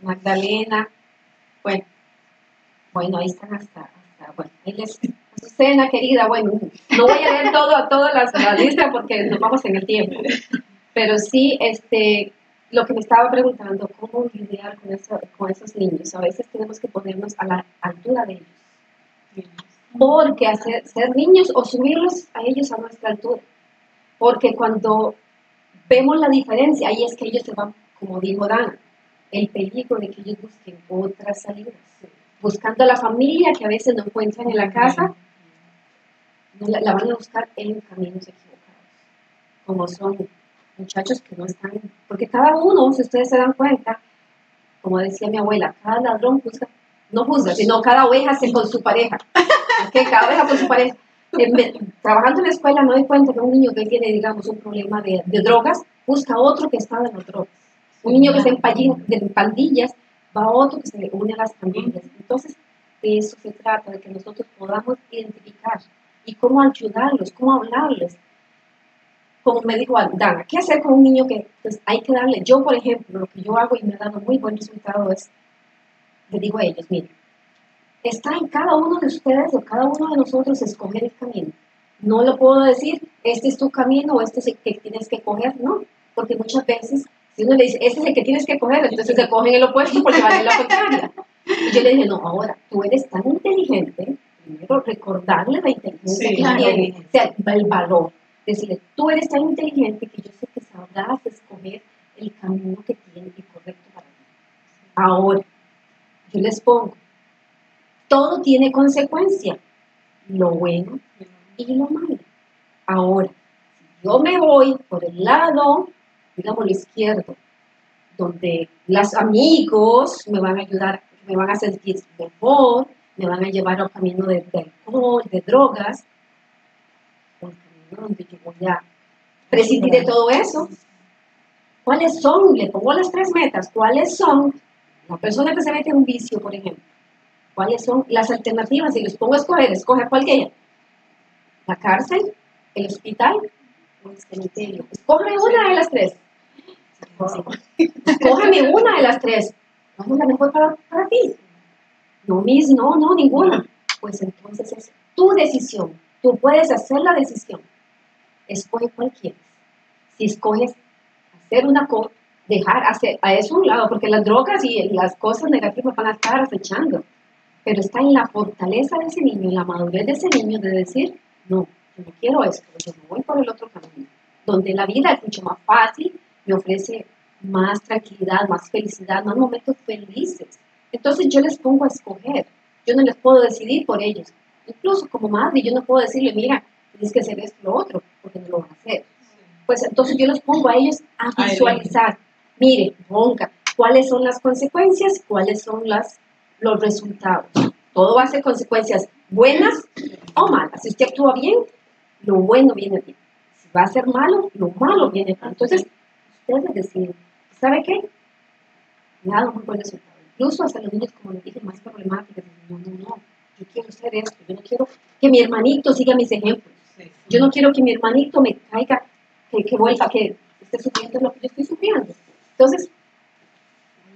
Magdalena, bueno, bueno, ahí están hasta, hasta bueno, ahí les, Azucena, querida, bueno, no voy a leer todo, toda la, la lista porque nos vamos en el tiempo, pero sí, este, lo que me estaba preguntando, cómo lidiar con, eso, con esos niños. A veces tenemos que ponernos a la altura de ellos. Porque hacer, ser niños o subirlos a ellos a nuestra altura. Porque cuando vemos la diferencia, ahí es que ellos se van, como dijo Dan, el peligro de que ellos busquen otras salidas. Buscando la familia que a veces no encuentran en la casa, la van a buscar en caminos equivocados. Como son muchachos que no están, porque cada uno, si ustedes se dan cuenta, como decía mi abuela, cada ladrón juzga, no juzga, sino cada oveja se con su pareja, que cada oveja con su pareja. Trabajando en la escuela me doy cuenta que un niño que tiene, digamos, un problema de, drogas, busca a otro que está en las drogas. Un niño que está en, pandillas, va a otro que se une a las pandillas. Entonces, de eso se trata, de que nosotros podamos identificar y cómo ayudarlos, cómo hablarles, como me dijo Dana, ¿qué hacer con un niño que pues, hay que darle? Yo, por ejemplo, lo que yo hago y me ha dado muy buen resultado es, le digo a ellos, miren, está en cada uno de ustedes o cada uno de nosotros escoger el camino. No lo puedo decir, este es tu camino o este es el que tienes que coger, no, porque muchas veces si uno le dice, este es el que tienes que coger, entonces se cogen el opuesto porque van en la contraria. Y yo le dije, no, ahora, tú eres tan inteligente, primero recordarle la inteligencia Sí, que claro. tiene, o sea, el valor. Decirle, tú eres tan inteligente que yo sé que sabrás escoger el camino que tiene y correcto para ti. Ahora, yo les pongo, todo tiene consecuencia, lo bueno y lo malo. Ahora, si yo me voy por el lado, digamos, izquierdo, donde los amigos me van a ayudar, me van a sentir mejor, me van a llevar al camino de, de alcohol, de drogas, o el camino donde yo voy a prescindir de todo eso. ¿Cuáles son? Le pongo las tres metas. ¿Cuáles son? La persona que se mete en un vicio, por ejemplo. ¿Cuáles son las alternativas? Si les pongo a escoger, escoge cualquiera. La cárcel, el hospital o el cementerio. Escoge una de las tres. Escógeme una de las tres. ¿Cuál es la mejor para, para ti? No, mis, no, no, ninguna. Pues entonces es tu decisión. Tú puedes hacer la decisión. Escoge cuál quieres. Si escoges hacer una cosa, dejar hacer a eso a un lado, porque las drogas y las cosas negativas van a estar acechando. Pero está en la fortaleza de ese niño, en la madurez de ese niño de decir, no, yo no quiero esto, yo me voy por el otro camino. Donde la vida es mucho más fácil, me ofrece más tranquilidad, más felicidad, más momentos felices. Entonces yo les pongo a escoger. Yo no les puedo decidir por ellos. Incluso como madre, yo no puedo decirle, mira, tienes que hacer esto lo otro, porque no lo van a hacer. Pues entonces yo los pongo a ellos a visualizar. Mire, ponga, cuáles son las consecuencias, cuáles son las, los resultados. Todo va a ser consecuencias buenas o malas. Si usted actúa bien, lo bueno viene bien. Si va a ser malo, lo malo viene bien. Entonces, ustedes deciden, ¿sabe qué? Me ha dado muy buen resultado. Incluso hasta los niños, como les dije, más problemáticos, no, no, no, yo quiero hacer esto, yo no quiero que mi hermanito siga mis ejemplos. Yo no quiero que mi hermanito me caiga, que, que vuelva, que esté sufriendo lo que yo estoy sufriendo. Entonces,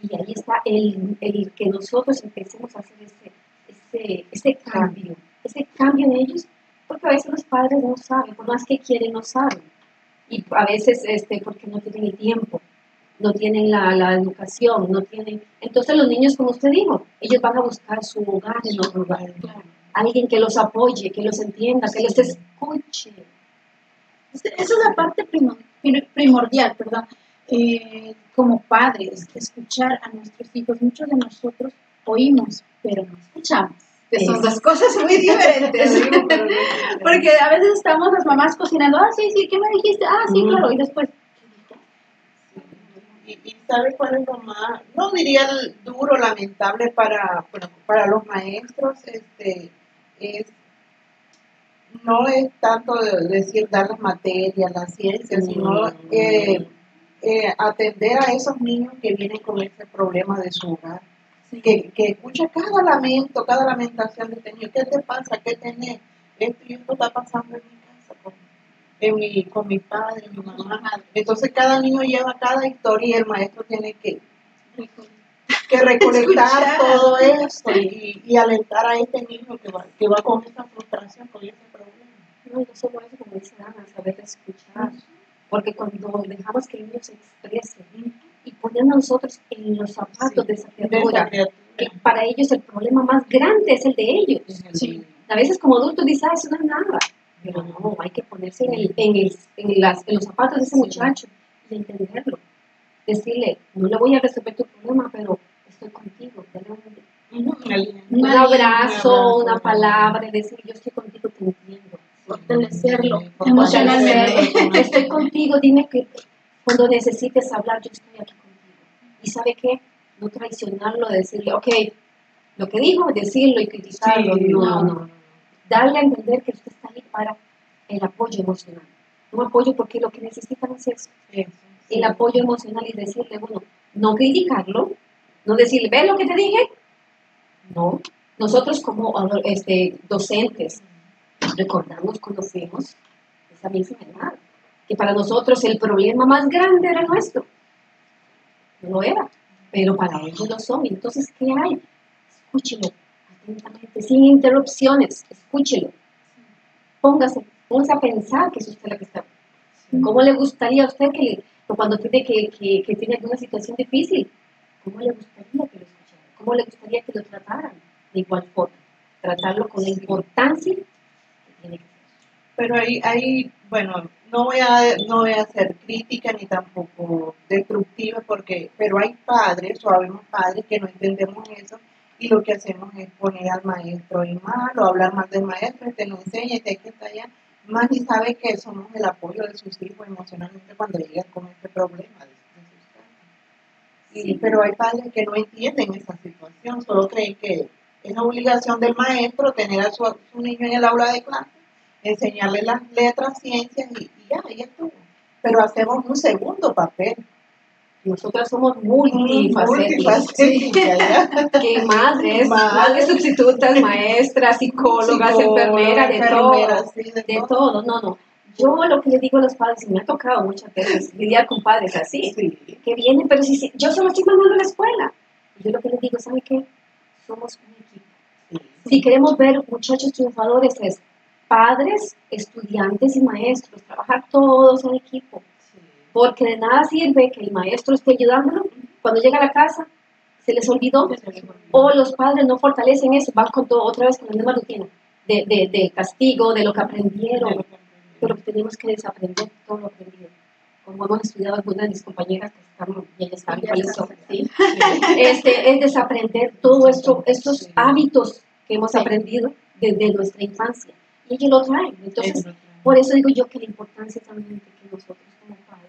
y ahí está el, el que nosotros empecemos a hacer ese, ese, ese cambio, ese cambio en ellos, porque a veces los padres no saben, por más que quieren, no saben. Y a veces este, porque no tienen el tiempo, no tienen la, la educación, no tienen... Entonces los niños, como usted dijo, ellos van a buscar su hogar en otro lugar. Alguien que los apoye, que los entienda, que los escuche. Esa es la parte primo- pri- primordial, perdón. Eh, como padres, escuchar a nuestros hijos. Muchos de nosotros oímos, pero no escuchamos. Que son dos cosas muy diferentes. Porque a veces estamos las mamás cocinando, ah, sí, sí, ¿qué me dijiste? Ah, sí, Mm. claro, y después, Y, y ¿sabe cuál es lo más, no diría el duro, lamentable para, para, para los maestros? Este, es, no es tanto de decir dar las materias, la ciencia, sino eh, eh, atender a esos niños que vienen con ese problema de su hogar. Que, que escucha cada lamento, cada lamentación de este niño. ¿Qué te pasa? ¿Qué tenés? Esto y esto está pasando en mi casa con, en mi, con mi padre, mi mamá. Entonces cada niño lleva cada historia y el maestro tiene que, que recolectar Escuchar. todo eso y, y alentar a este niño que va, que va con esa frustración, con ese problema. No, y no solo eso, como dice Ana, saber escuchar. Porque cuando dejamos que el niño se exprese y ponemos nosotros en los zapatos de esa De esa criatura, criatura. que para ellos el problema más grande es el de ellos. Sí. A veces como adultos dices, ah, eso no es nada. Pero no, hay que ponerse en, el, en, el- en las, en los zapatos de ese muchacho y entenderlo. Decirle, no le voy a resolver tu problema, pero estoy contigo. Dale un, un Una abrazo, una palabra, decir, yo estoy contigo, te entiendo. fortalecerlo Sí, emocionalmente. Estoy contigo, dime que cuando necesites hablar, yo estoy aquí contigo. Y sabe qué, no traicionarlo, decirle, ok, lo que dijo, decirlo y criticarlo. Sí, no, no, no. Darle a entender que usted está ahí para el apoyo emocional. Un apoyo porque lo que necesitan es eso, Eso, sí. el apoyo emocional y decirle, bueno, no criticarlo, no decirle, ¿ves lo que te dije? No. Nosotros como este, docentes recordamos cuando fuimos esa misma edad, que para nosotros el problema más grande era nuestro. No lo era, pero para ellos lo son. Entonces, ¿qué hay? Escúchelo atentamente, sin interrupciones, escúchelo. Póngase Vamos a pensar que es usted la que está. ¿Cómo le gustaría a usted que cuando tiene que, que, que tiene alguna situación difícil, cómo le gustaría que lo escucharan? ¿Cómo le gustaría que lo trataran? De igual forma, tratarlo con la importancia que tiene que ser. Pero ahí, ahí, bueno, no voy a, no voy a hacer crítica ni tampoco destructiva porque, pero hay padres o habemos padres que no entendemos eso y lo que hacemos es poner al maestro en mal o hablar mal del maestro, este no enseña, este que estar allá, más ni sabe que somos el apoyo de sus hijos emocionalmente cuando llegan con este problema de, de sus casas. Y- Sí. Pero hay padres que no entienden esa situación, solo creen que es la obligación del maestro tener a su, a su niño en el aula de clase, enseñarle las letras, ciencias y, y ya, ahí estuvo. Pero hacemos un segundo papel. Nosotras somos multifacéticas. Multifacética, ya. que madres, Madres. sustitutas, maestras, psicólogas, Psicóloga, enfermeras, de todo, sí, de de todo. todo, no, no. Yo lo que les digo a los padres, y me ha tocado muchas veces lidiar con padres así, Sí. que vienen, pero si, si- yo solo estoy mandando a la escuela. Yo lo que les digo, ¿sabe qué? Somos un equipo. Sí. Si queremos ver muchachos triunfadores es padres, estudiantes y maestros, trabajar todos en equipo. Sí. Porque de nada sirve que el maestro esté ayudándolo, cuando llega a la casa se les olvidó, o los padres no fortalecen eso, van con todo otra vez con la misma rutina de, de, del castigo, de lo que aprendieron, pero tenemos que desaprender todo lo aprendido. Como hemos estudiado algunas de mis compañeras que están, y ellas saben cuáles son, ¿sí? este, es desaprender todo esto, estos hábitos que hemos aprendido desde nuestra infancia. Y ellos lo traen. Entonces, por eso digo yo que la importancia también de que nosotros como padres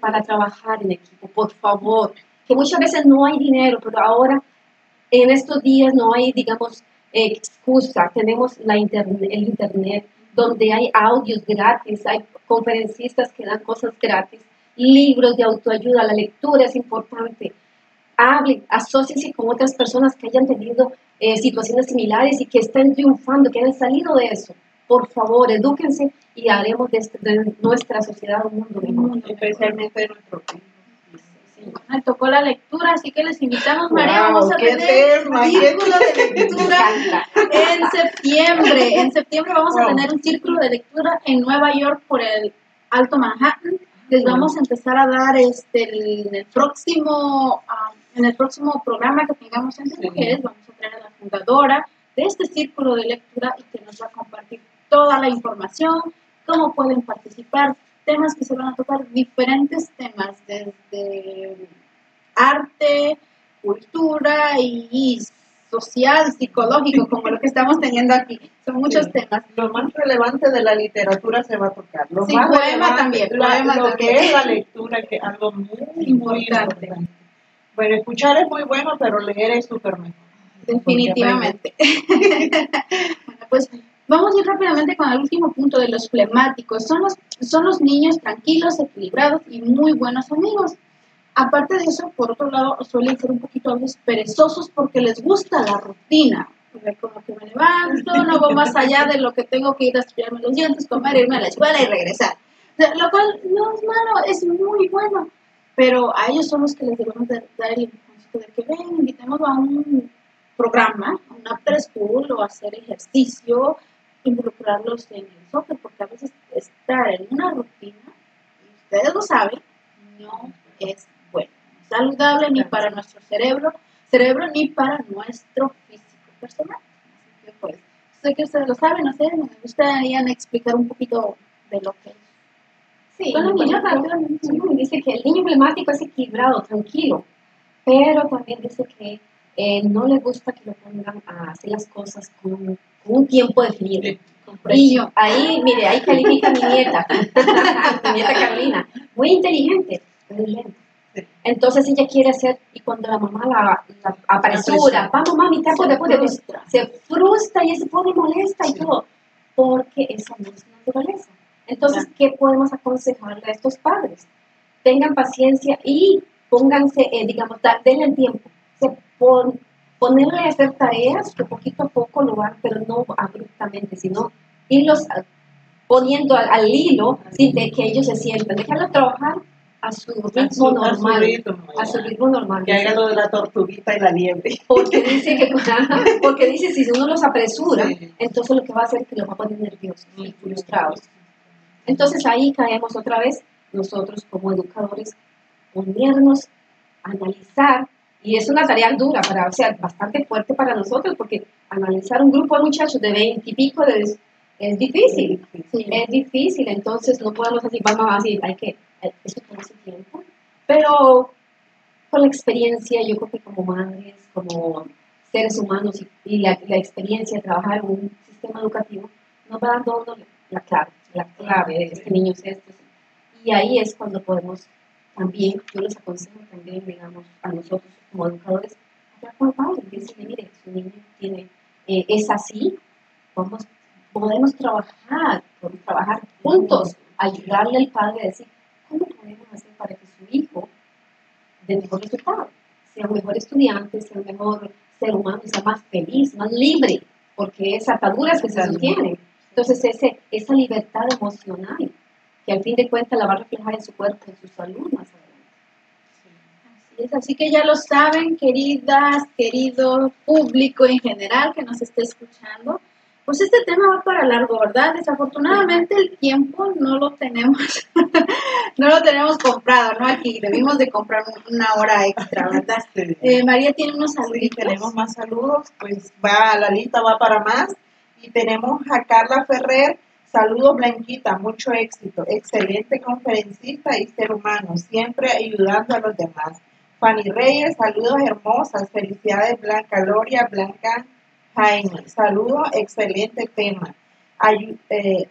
para trabajar en equipo, por favor. Que muchas veces no hay dinero, pero ahora, en estos días, no hay, digamos, excusa. Tenemos la interne- el Internet, donde hay audios gratis, hay conferencistas que dan cosas gratis, libros de autoayuda, la lectura es importante. Hablen, asóciense con otras personas que hayan tenido eh, situaciones similares y que estén triunfando, que hayan salido de eso. Por favor, edúquense y haremos de, este- de nuestra sociedad un mundo mejor. Especialmente de nuestros hijos. Me tocó la lectura, así que les invitamos, María, Wow, vamos a qué tener tema, un qué círculo de lectura en septiembre. En septiembre vamos a Wow. tener un círculo de lectura en Nueva York por el Alto Manhattan. Les vamos a empezar a dar este el, el próximo ah, en el próximo programa que tengamos entre Sí. mujeres vamos a traer a la fundadora de este círculo de lectura y que nos va a compartir toda la información, cómo pueden participar, temas que se van a tocar, diferentes temas desde arte, cultura y social, psicológico, como lo que estamos teniendo aquí. Son muchos Sí. temas. Lo más relevante de la literatura se va a tocar. Lo Sí, más poema también, la- poema lo también. que es la lectura, que es algo muy muy Importante. importante. Bueno, escuchar es muy bueno, pero leer es súper mejor. Definitivamente. bueno, pues vamos a ir rápidamente con el último punto de los flemáticos. Son los, son los niños tranquilos, equilibrados y muy buenos amigos. Aparte de eso, por otro lado, suelen ser un poquito a veces perezosos porque les gusta la rutina. Como que me levanto, no voy más allá de lo que tengo que ir a estudiarme los dientes, comer, irme a la escuela y regresar. Lo cual no es malo, es muy bueno. Pero a ellos son los que les debemos de dar el impulso de que ven, invitemos a un programa, a un after school o hacer ejercicio, involucrarlos en el soccer, porque a veces estar en una rutina, y ustedes lo saben, no es bueno, saludable ni para nuestro cerebro, cerebro ni para nuestro físico personal. Así que pues, sé que ustedes lo saben, no sé, me gustaría explicar un poquito de lo que es. Sí, Bueno, niño, sí, dice que el niño emblemático es equilibrado, tranquilo, pero también dice que eh, no le gusta que lo pongan a hacer las cosas con un tiempo definido. Y ahí, mire, ahí califica mi nieta, mi nieta Carolina, muy inteligente, lenta. Sí. Entonces ella quiere hacer, y cuando la mamá la, la apresura, vamos mami, te apure, apure, pues, se frustra y se pone molesta y Sí. todo, porque esa no es naturaleza. Entonces, ¿qué podemos aconsejarle a estos padres? Tengan paciencia y pónganse, eh, digamos, denle el tiempo. Se pon- ponerle a hacer tareas que poquito a poco lo van, pero no abruptamente, sino irlos poniendo al, al hilo sin de que ellos se sientan. Dejarlos trabajar a su ritmo normal. A su ritmo normal. Que haga lo de la tortuguita y la liebre. Porque dice que porque dice si uno los apresura, Sí. entonces lo que va a hacer es que los va a poner nerviosos y frustrados. Entonces ahí caemos otra vez nosotros como educadores, ponernos, analizar, y es una tarea dura, para, o sea, bastante fuerte para nosotros, porque analizar un grupo de muchachos de 20 y pico de- es difícil, Sí. es difícil, entonces no podemos decir, vamos a decir, hay que, eso toma su tiempo, pero con la experiencia, yo creo que como madres, como seres humanos y, y la, la experiencia de trabajar en un sistema educativo, nos va dando la clave, la clave de este niño es esto. Y ahí es cuando podemos también, yo les aconsejo también, digamos, a nosotros como educadores, hablar con el padre y decirle, mire, su niño tiene, eh, es así, vamos, podemos trabajar, podemos trabajar juntos, ayudarle al padre a decir, ¿cómo podemos hacer para que su hijo dé mejor resultado? Sea un mejor estudiante, sea un mejor ser humano, sea más feliz, más libre, porque es ataduras que se sostienen. Entonces, ese, esa libertad emocional, que al fin de cuentas la va a reflejar en su cuerpo, en su salud más adelante. Así es, así que ya lo saben, queridas, querido público en general que nos esté escuchando. Pues este tema va para largo, ¿verdad? Desafortunadamente el tiempo no lo tenemos, no lo tenemos comprado, ¿no? Aquí debimos de comprar una hora extra, ¿verdad? Sí. Eh, María tiene unos Sí, saluditos. tenemos más saludos, pues va, la lista va para más. Y tenemos a Carla Ferrer, saludos Blanquita, mucho éxito, excelente conferencista y ser humano, siempre ayudando a los demás. Fanny Reyes, saludos hermosas, felicidades Blanca Gloria, Blanca Jaime, saludos, excelente tema. Eh,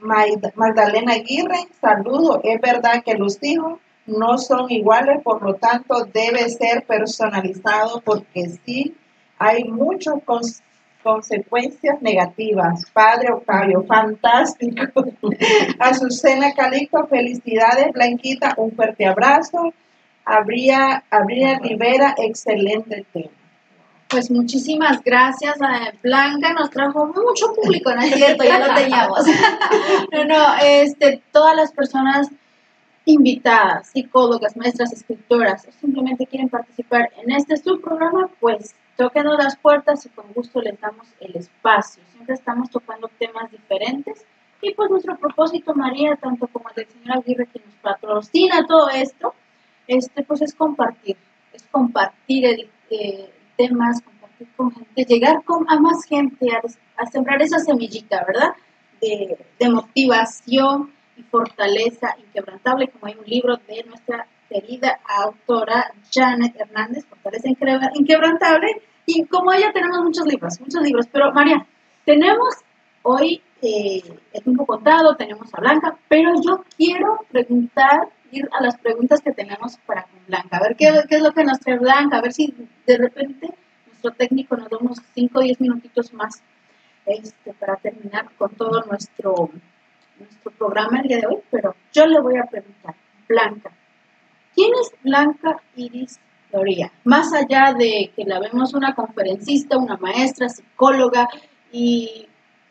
Magdalena Aguirre, saludos, es verdad que los hijos no son iguales, por lo tanto debe ser personalizado porque sí hay muchas cons- consecuencias negativas. Padre Octavio, fantástico. Azucena Calixto, felicidades, Blanquita, un fuerte abrazo. Habría, Habría Rivera, excelente tema. Pues muchísimas gracias a Blanca, nos trajo mucho público, ¿no es cierto? Ya lo teníamos. No, no, este, todas las personas invitadas, psicólogas, maestras, escritoras, simplemente quieren participar en este subprograma, pues tóquenos las puertas y con gusto les damos el espacio. Siempre estamos tocando temas diferentes y pues nuestro propósito, María, tanto como el del señor Aguirre que nos patrocina todo esto, este, pues es compartir, es compartir el, eh, temas, compartir con gente, llegar con, a más gente, a, sembrar esa semillita, ¿verdad? De motivación y fortaleza inquebrantable, como hay un libro de nuestra querida autora Janet Hernández, Inquebra- Inquebrantable, y como ella tenemos muchos libros, muchos libros, pero María, tenemos hoy eh, el tiempo contado, tenemos a Blanca, pero yo quiero preguntar, ir a las preguntas que tenemos para Blanca, a ver qué, qué es lo que nos trae Blanca, a ver si de repente nuestro técnico nos da unos 5 o 10 minutitos más este, para terminar con todo nuestro, nuestro programa el día de hoy, pero yo le voy a preguntar, Blanca, ¿quién es Blanca Iris Doria? Más allá de que la vemos una conferencista, una maestra, psicóloga y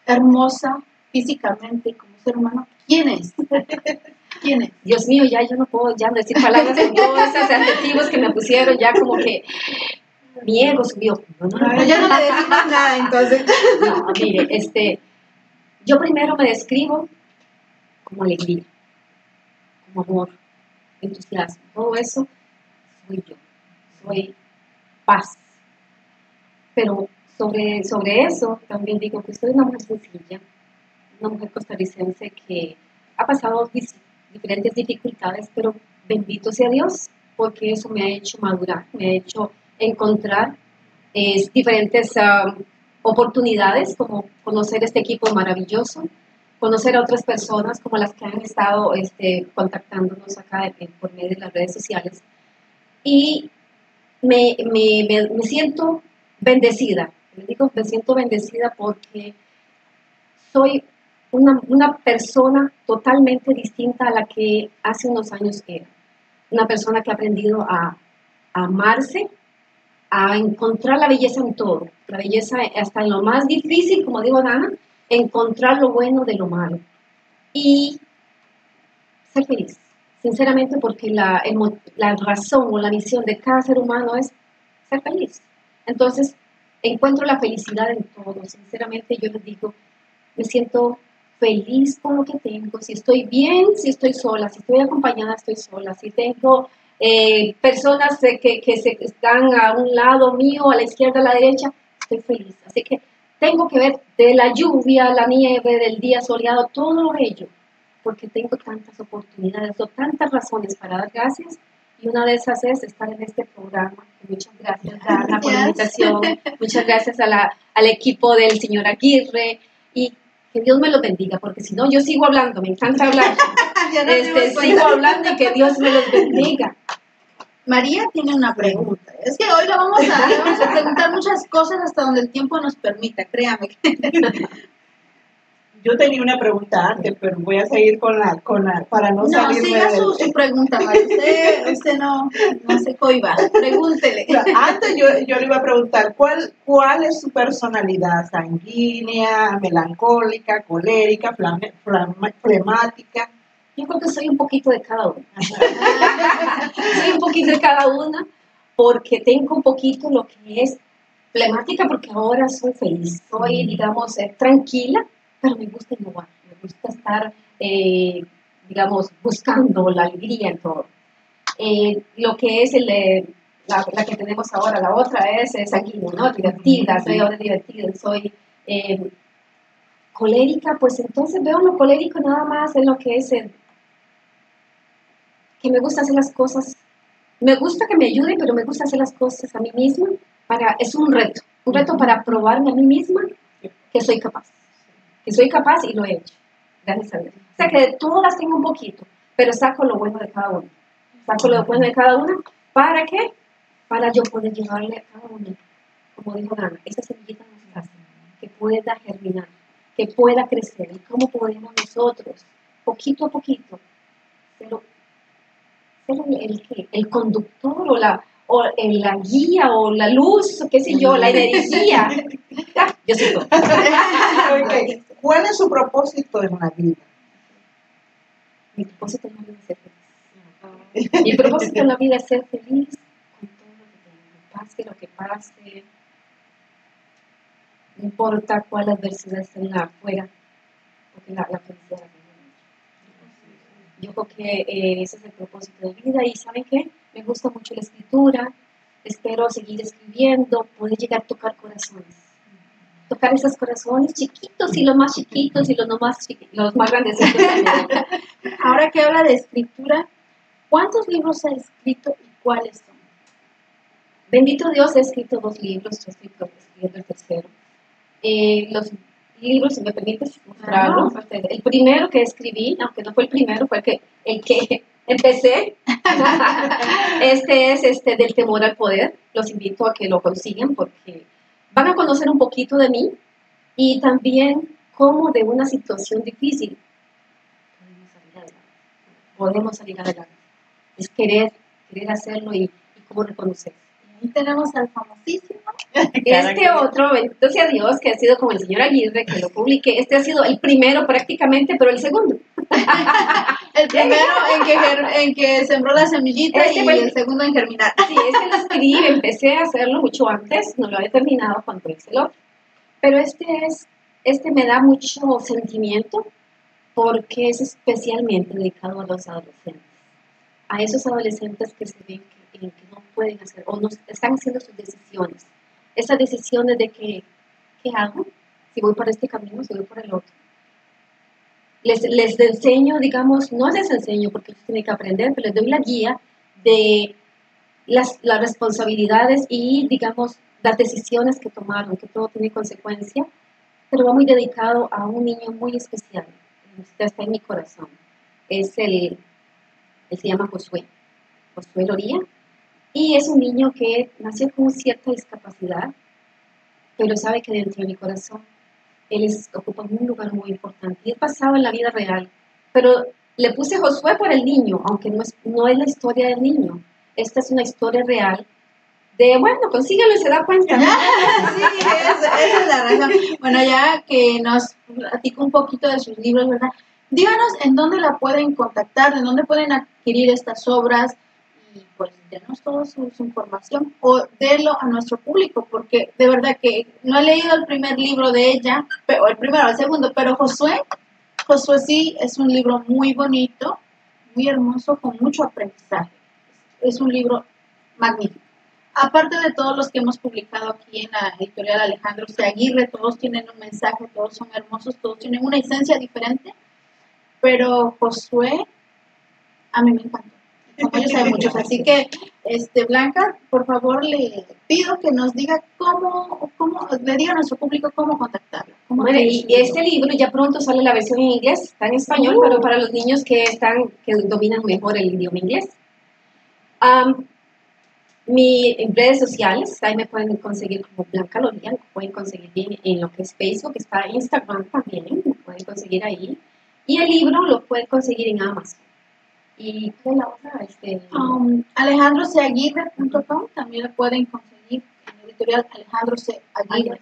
hermosa físicamente como ser humano, ¿quién es? ¿Quién es? Dios mío, ya yo no puedo ya decir palabras con todos esos adjetivos que me pusieron, ya como que mi ego subió. No, no, no, ya no le decimos nada, entonces. No, mire, este, yo primero me describo como alegría, como amor, entusiasmo, todo eso soy yo, soy paz. Pero sobre, sobre eso también digo que soy una mujer sencilla, una mujer costarricense que ha pasado diferentes dificultades, pero bendito sea Dios, porque eso me ha hecho madurar, me ha hecho encontrar eh, diferentes ah, oportunidades, como conocer este equipo maravilloso, conocer a otras personas como las que han estado este, contactándonos acá eh, por medio de las redes sociales. Y me, me, me, me siento bendecida, me digo, me siento bendecida porque soy una, una persona totalmente distinta a la que hace unos años era. Una persona que ha aprendido a, a amarse, a encontrar la belleza en todo, la belleza hasta en lo más difícil, como digo Dana, encontrar lo bueno de lo malo y ser feliz, sinceramente porque la, razón o la misión de cada ser humano es ser feliz. Entonces, encuentro la felicidad en todo. Sinceramente, yo les digo, me siento feliz con lo que tengo. Si estoy bien, si estoy sola, si estoy acompañada, estoy sola. Si tengo eh, personas de que, que se están a un lado mío, a la izquierda, a la derecha, estoy feliz. Así que tengo que ver de la lluvia, la nieve, del día soleado, todo ello, porque tengo tantas oportunidades o tantas razones para dar gracias. Y una de esas es estar en este programa. Muchas gracias, Dana, por la invitación. Muchas gracias a la, al equipo del señor Aguirre. Y que Dios me lo bendiga, porque si no, yo sigo hablando, me encanta hablar. Este, sigo hablando y que Dios me los bendiga. María tiene una pregunta. Es que hoy le vamos a, le vamos a preguntar muchas cosas hasta donde el tiempo nos permita, créame. Yo tenía una pregunta antes, pero voy a seguir con la, con la para no, No, salirme siga del- su, su pregunta, María. Usted, usted no, no se cohiba. Pregúntele. Antes yo, yo le iba a preguntar, ¿cuál, ¿cuál es su personalidad? ¿Sanguínea, melancólica, colérica, flame- flama- flemática? Yo creo que soy un poquito de cada una. soy un poquito de cada una porque tengo un poquito lo que es flemática porque ahora soy feliz, soy, digamos, eh, tranquila, pero me gusta innovar, me gusta estar, eh, digamos, buscando la alegría en todo. Eh, lo que es el, de- la, la que tenemos ahora, la otra es, es sanguínea, ¿no? Divertida, soy ahora divertida, soy eh, colérica, pues entonces veo lo colérico nada más en lo que es el, que me gusta hacer las cosas, me gusta que me ayuden, pero me gusta hacer las cosas a mí misma, para, es un reto, un reto para probarme a mí misma que soy capaz, que soy capaz y lo he hecho, gracias a Dios. O sea que de todas tengo un poquito, pero saco lo bueno de cada una, saco lo bueno de cada una, ¿para qué? Para yo poder llevarle a cada una, como dijo Dana, esa semillita nos hace, que pueda germinar, que pueda crecer, y cómo podemos nosotros, poquito a poquito, ser ser el, el, el conductor o la, o el- la guía o la luz, o qué sé yo, la energía. Yo soy todo. Ok, ¿Cuál es su propósito en la vida? Mi propósito en la vida es ser feliz. Mi propósito en la vida es ser feliz con todo lo que tengo. Pase lo que pase. No importa cuál adversidad esté en la afuera, porque la, la felicidad la. Yo creo que eh, ese es el propósito de vida y ¿saben qué? Me gusta mucho la escritura, espero seguir escribiendo, poder llegar a tocar corazones. Tocar esos corazones chiquitos y los más chiquitos y los no más, chiqui- los más grandes. Ahora que habla de escritura, ¿cuántos libros ha escrito y cuáles son? Bendito Dios, he escrito dos libros, yo estoy escribiendo el tercero. Eh, los libros, si me permites mostrarlo, el primero que escribí, aunque no fue el primero, fue el que, el que empecé. este es este del temor al poder. Los invito a que lo consigan porque van a conocer un poquito de mí y también cómo de una situación difícil podemos salir adelante. Podemos salir adelante. Es querer, querer hacerlo y, y cómo reconocer. Ahí tenemos al famosísimo. Este otro, bendito sea Dios, que ha sido como el señor Aguirre, que lo publiqué. Este ha sido el primero prácticamente, pero el segundo. El primero en que, en que sembró la semillita Este y fue el segundo en germinar. Sí, este lo escribí, empecé a hacerlo mucho antes, no lo había terminado cuando hice el otro. Pero este es, este me da mucho sentimiento porque es especialmente dedicado a los adolescentes. A esos adolescentes que se ven que, en que no pueden hacer o no están haciendo sus decisiones. Esas decisiones de que, ¿qué hago? Si voy por este camino, si voy por el otro. Les, les enseño, digamos, no les enseño porque ellos tienen que aprender, pero les doy la guía de las, las responsabilidades y, digamos, las decisiones que tomaron, que todo tiene consecuencia, pero va muy dedicado a un niño muy especial, este está en mi corazón. Es el, él se llama Josué, Josué Loría, y es un niño que nació con cierta discapacidad, pero sabe que dentro de mi corazón él es- ocupa un lugar muy importante. Y él pasaba en la vida real, pero le puse Josué por el niño, aunque no es, no es la historia del niño. Esta es una historia real de, bueno, consíguelo y se da cuenta. Sí, esa, esa es la razón. Bueno, ya que nos platicó un poquito de sus libros, ¿verdad? díganos en dónde la pueden contactar, en dónde pueden adquirir estas obras y pues denos toda su, información o délo a nuestro público, porque de verdad que no he leído el primer libro de ella, pero el primero, el segundo, pero Josué, Josué sí es un libro muy bonito, muy hermoso, con mucho aprendizaje. Es un libro magnífico. Aparte de todos los que hemos publicado aquí en la editorial Alejandro C. Aguirre, todos tienen un mensaje, todos son hermosos, todos tienen una esencia diferente, pero Josué a mí me encantó. Como muchos, así que este Blanca, por favor le pido que nos diga cómo, cómo le diga a nuestro público cómo contactarla. Cómo Bueno, y, este libro ya pronto sale la versión en inglés, está en español, Uh. pero para los niños que están, que dominan mejor el idioma inglés. Am, mi en redes sociales, ahí me pueden conseguir como Blanca Loría, me pueden conseguir bien en lo que es Facebook, está Instagram también, me pueden conseguir ahí. Y el libro lo pueden conseguir en Amazon. ¿Y es la otra? Este, Um, alejandrocaguirre.com también lo pueden conseguir en la editorial Alejandro C. Aguirre.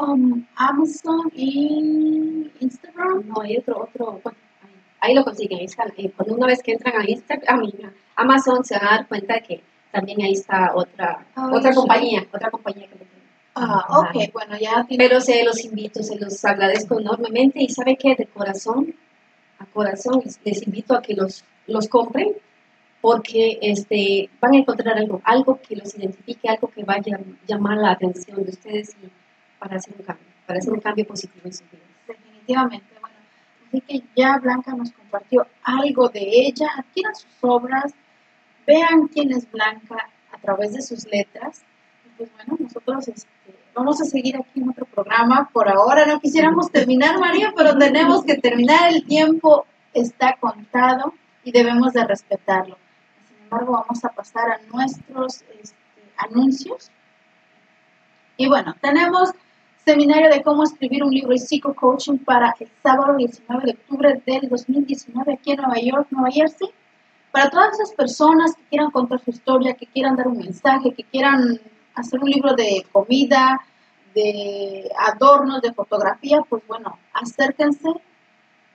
Um, Amazon y Instagram. No, hay otro, otro, bueno, ahí, lo consiguen, eh, cuando una vez que entran a Instagram, a Amazon se van a dar cuenta de que también ahí está otra, Ah, otra sí. compañía, otra compañía que. Ah, ok, bueno, ya. Pero se los invito, se los agradezco enormemente y sabe que de corazón corazón les, invito a que los, los compren porque este, van a encontrar algo, algo que los identifique, algo que vaya a llamar la atención de ustedes para hacer un cambio, para hacer un cambio positivo en sus vidas. Definitivamente, bueno. Así que ya Blanca nos compartió algo de ella. Adquieran sus obras, vean quién es Blanca a través de sus letras. Y pues bueno, nosotros este, vamos a seguir aquí en otro programa. Por ahora no quisiéramos terminar, María, pero tenemos que terminar. El tiempo está contado y debemos de respetarlo. Sin embargo, vamos a pasar a nuestros este, anuncios. Y bueno, tenemos seminario de cómo escribir un libro y psico-coaching para el sábado 19 de octubre del 2019 aquí en Nueva York, Nueva Jersey. Para todas esas personas que quieran contar su historia, que quieran dar un mensaje, que quieran hacer un libro de comida, de adornos, de fotografía, pues bueno, acérquense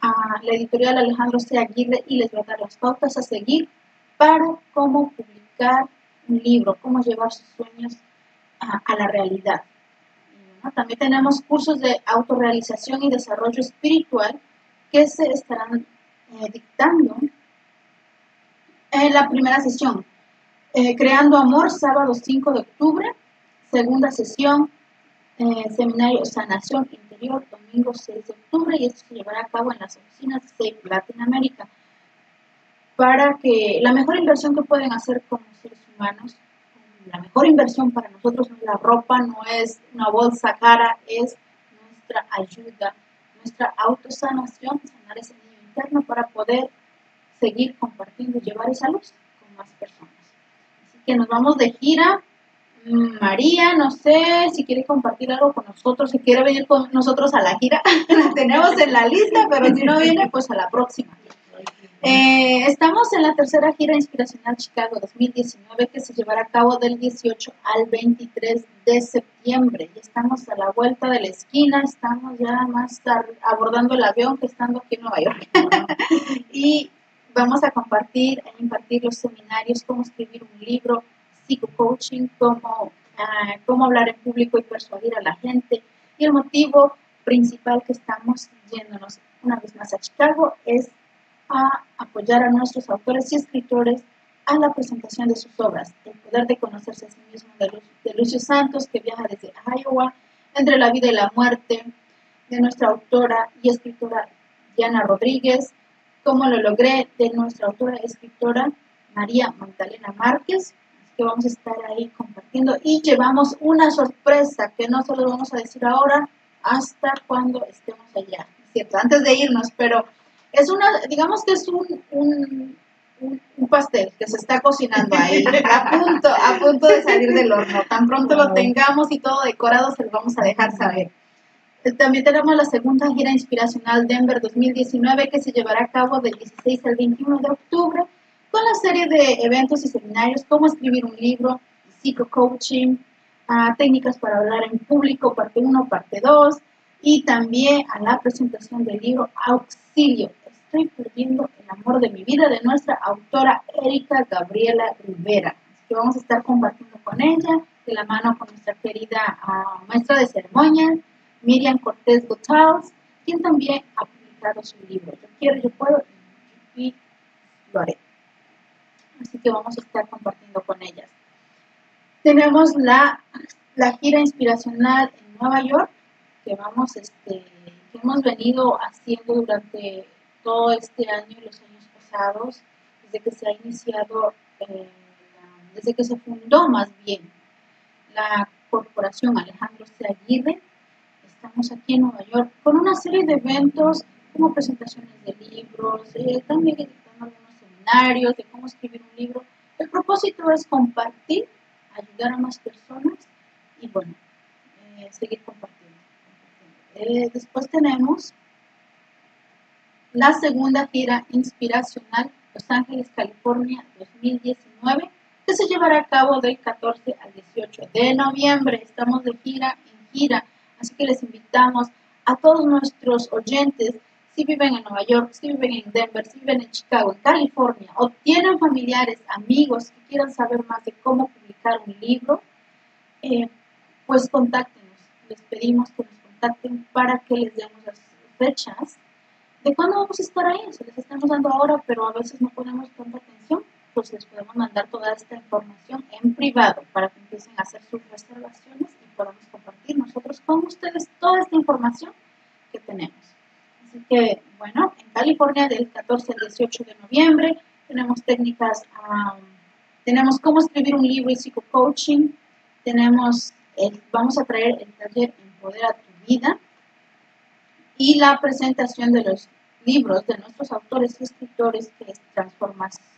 a la editorial Alejandro C. Aguirre y les va a dar las pautas a seguir para cómo publicar un libro, cómo llevar sus sueños a, la realidad. También tenemos cursos de autorrealización y desarrollo espiritual que se estarán eh, dictando en la primera sesión. Eh, Creando Amor, sábado 5 de octubre. Segunda sesión, eh, seminario Sanación Interior, domingo 6 de octubre. Y esto se llevará a cabo en las oficinas de Latinoamérica. Para que la mejor inversión que pueden hacer como seres humanos, la mejor inversión para nosotros no es la ropa, no es una bolsa cara, es nuestra ayuda, nuestra autosanación, sanar ese niño interno para poder seguir compartiendo y llevar esa luz con más personas. Que nos vamos de gira. María, no sé si quiere compartir algo con nosotros, si quiere venir con nosotros a la gira, la tenemos en la lista, pero si no viene, pues a la próxima. Eh, estamos en la tercera gira inspiracional Chicago 2019 que se llevará a cabo del 18 al 23 de septiembre. Ya estamos a la vuelta de la esquina, estamos ya más abordando el avión que estando aquí en Nueva York. y vamos a compartir e impartir los seminarios, cómo escribir un libro, psico-coaching, cómo, ah, cómo hablar en público y persuadir a la gente. Y el motivo principal que estamos yéndonos una vez más a Chicago es a apoyar a nuestros autores y escritores a la presentación de sus obras. El poder de conocerse a sí mismo de, de Lucio Santos, que viaja desde Iowa, entre la vida y la muerte, de nuestra autora y escritora Diana Rodríguez, cómo lo logré, de nuestra autora y escritora María Magdalena Márquez, que vamos a estar ahí compartiendo y llevamos una sorpresa que no se lo vamos a decir ahora hasta cuando estemos allá, ¿cierto? Antes de irnos, pero es una, digamos que es un, un, un- un pastel que se está cocinando ahí, a punto, a punto de salir del horno. Tan pronto lo tengamos y todo decorado, se lo vamos a dejar saber. También tenemos la segunda gira inspiracional Denver 2019 que se llevará a cabo del 16 al 21 de octubre con la serie de eventos y seminarios, cómo escribir un libro, psico-coaching, ah, técnicas para hablar en público, parte 1, parte 2, y también a la presentación del libro Auxilio, estoy perdiendo el amor de mi vida de nuestra autora Erika Gabriela Rivera. Que vamos a estar compartiendo con ella, de la mano con nuestra querida uh, maestra de ceremonias, Miriam Cortés Gotals, quien también ha publicado su libro. Yo quiero, yo puedo y lo haré. Así que vamos a estar compartiendo con ellas. Tenemos la, la gira inspiracional en Nueva York, que vamos, este, que hemos venido haciendo durante todo este año y los años pasados, desde que se ha iniciado, eh, desde que se fundó más bien la corporación Alejandro C. Aguirre. Estamos aquí en Nueva York con una serie de eventos como presentaciones de libros, eh, también editando algunos seminarios de cómo escribir un libro. El propósito es compartir, ayudar a más personas y bueno, eh, seguir compartiendo. Eh, después tenemos la segunda gira inspiracional Los Ángeles, California 2019, que se llevará a cabo del 14 al 18 de noviembre. Estamos de gira en gira, así que les invitamos a todos nuestros oyentes si viven en Nueva York, si viven en Denver, si viven en Chicago, en California, o tienen familiares, amigos que quieran saber más de cómo publicar un libro, eh, pues contáctenos. Les pedimos que nos contacten para que les demos las fechas de cuándo vamos a estar ahí. Se les estamos dando ahora, pero a veces no ponemos tanta atención, pues les podemos mandar toda esta información en privado para que empiecen a hacer sus reservaciones y podamos compartir nosotros con ustedes toda esta información que tenemos. Así que, bueno, en California del 14 al 18 de noviembre tenemos técnicas, um, tenemos cómo escribir un libro y psico-coaching, tenemos, vamos a traer el taller Empodera tu vida y la presentación de los libros de nuestros autores y escritores, que es Transformación,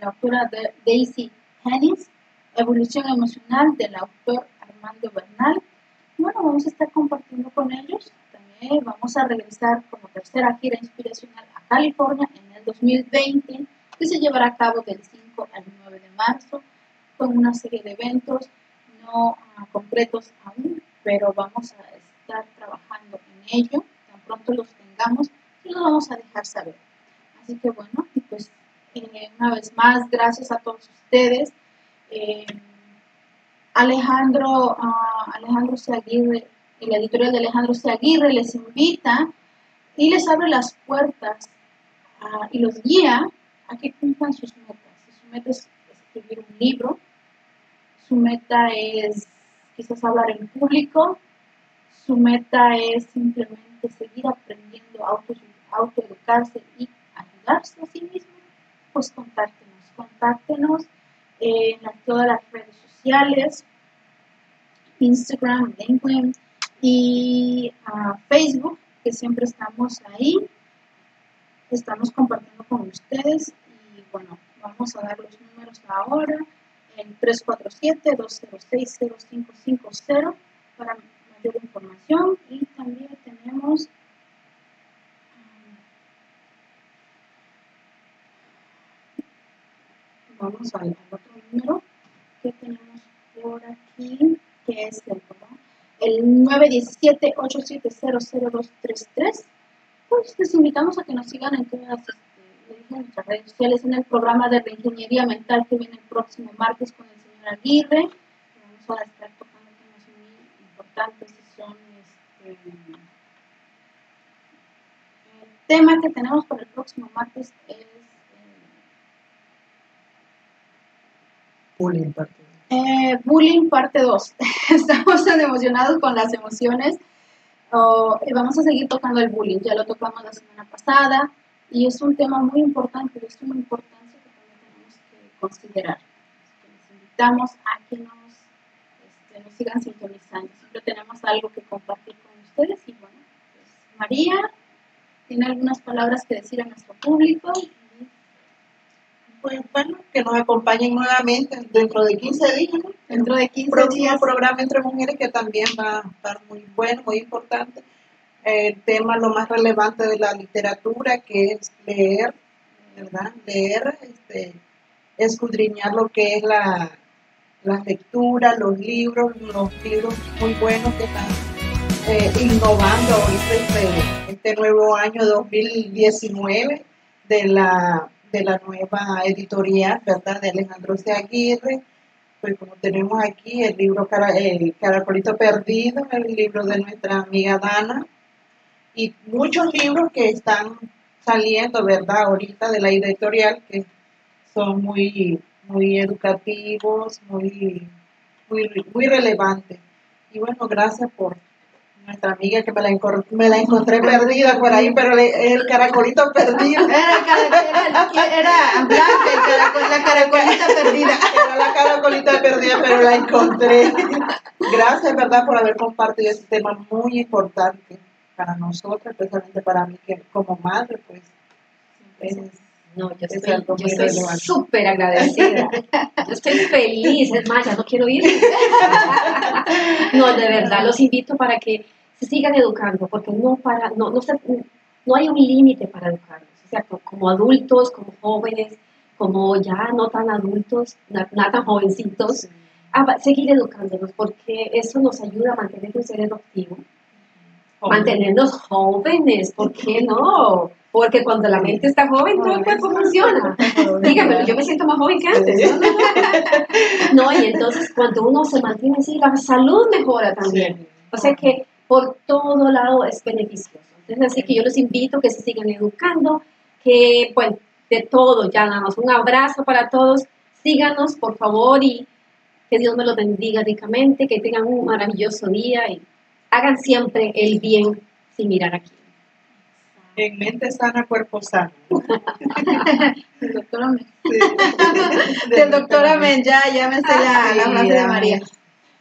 la autora de Daisy Hennis, Evolución Emocional del autor Armando Bernal. Bueno, vamos a estar compartiendo con ellos vamos a regresar como tercera gira inspiracional a California en el 2020, que se llevará a cabo del 5 al 9 de marzo, con una serie de eventos no uh, concretos aún, pero vamos a estar trabajando en ello. Tan pronto los tengamos y los vamos a dejar saber. Así que bueno, pues eh, una vez más, gracias a todos ustedes. Eh, Alejandro, uh, Alejandro Seguirre la editorial de Alejandro C. Aguirre les invita y les abre las puertas uh, y los guía a que cumplan sus metas. Su meta es escribir un libro, su meta es quizás hablar en público, su meta es simplemente seguir aprendiendo auto, autoeducarse y ayudarse a sí mismo, pues contáctenos, contáctenos en todas las redes sociales, Instagram, LinkedIn, y a Facebook, que siempre estamos ahí, estamos compartiendo con ustedes y bueno, vamos a dar los números ahora, en 347-206-0550 para mayor información y también tenemos vamos al otro número que tenemos por aquí, que es el el 917-8700233. Pues les invitamos a que nos sigan en todas este, nuestras redes sociales en el programa de reingeniería mental que viene el próximo martes con el señor Aguirre. Vamos a estar tocando temas muy importantes y son este, el tema que tenemos para el próximo martes es eh, bullying eh, bullying parte 2. Estamos tan emocionados con las emociones. Oh, vamos a seguir tocando el bullying. Ya lo tocamos la semana pasada y es un tema muy importante, de suma importancia que también tenemos que considerar. les invitamos a que nos, este, nos, sigan sintonizando. Siempre tenemos algo que compartir con ustedes y bueno, pues María tiene algunas palabras que decir a nuestro público pues bueno, que nos acompañen nuevamente dentro de 15 días, Dentro de 15 próximo días. programa entre mujeres que también va a estar muy bueno, muy importante. El tema lo más relevante de la literatura que es leer, ¿verdad? Leer, este, escudriñar lo que es la, la lectura, los libros, los libros muy buenos que están eh, innovando ahorita este, este nuevo año 2019 de la, de la nueva editorial, ¿verdad? De Alejandro C. Aguirre. Pues como tenemos aquí el libro Cara, el Caracolito Perdido, el libro de nuestra amiga Dana, y muchos libros que están saliendo, ¿verdad? Ahorita de la editorial, que son muy, muy educativos, muy, muy, muy relevantes. Y bueno, gracias por nuestra amiga que me la, me la encontré perdida por ahí, pero el caracolito perdido. Era, era, era blanca, la caracolita perdida. Era la caracolita perdida, pero la encontré. Gracias, ¿verdad?, por haber compartido este tema muy importante para nosotros, especialmente para mí, que como madre, pues. no, yo estoy, súper agradecida. Yo estoy feliz, es más, ya no quiero ir. no, de verdad, los invito para que sigan educando, porque no, para, no, no, no hay un límite para educarnos. O sea, como adultos, como jóvenes, como ya no tan adultos, no, tan jovencitos, a seguir educándonos, porque eso nos ayuda a mantener un cerebro activo, mantenernos jóvenes, ¿por qué no? Porque cuando la mente está joven, todo el cuerpo funciona. Dígame, yo me siento más joven que antes. No, y entonces cuando uno se mantiene así, la salud mejora también. O sea que por todo lado es beneficioso. Entonces, así que yo los invito a que se sigan educando, que, bueno, de todo, ya nada más un abrazo para todos. Síganos, por favor, y que Dios me los bendiga ricamente, que tengan un maravilloso día y hagan siempre el bien sin mirar aquí. En mente sana, cuerpo sano. el doctor Amén. Del doctor Amén, ya, ya me sé la, la frase de María.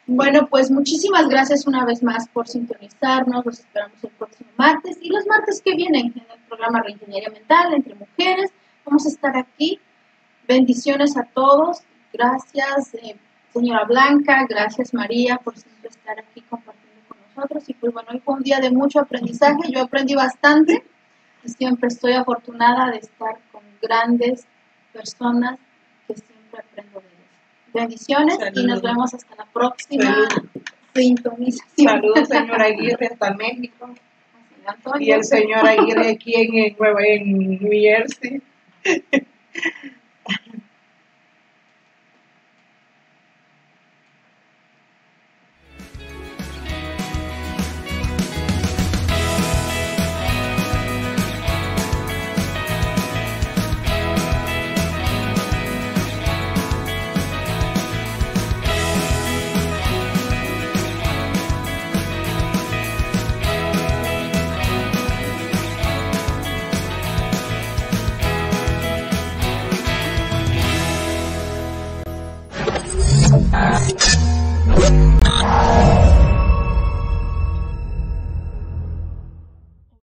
Bueno, pues muchísimas gracias una vez más por sintonizarnos. Los esperamos el próximo martes y los martes que vienen en el programa Reingeniería Mental entre Mujeres. Vamos a estar aquí. Bendiciones a todos. Gracias, eh, señora Blanca. Gracias, María, por siempre estar aquí compartiendo con nosotros. Y pues bueno, hoy fue un día de mucho aprendizaje. Yo aprendí bastante y siempre estoy afortunada de estar con grandes personas que siempre aprendo de Bendiciones y nos vemos hasta la próxima sintonización. Saludos, señor Aguirre, hasta México. Y el señor Aguirre aquí en, en New Jersey. Podcast.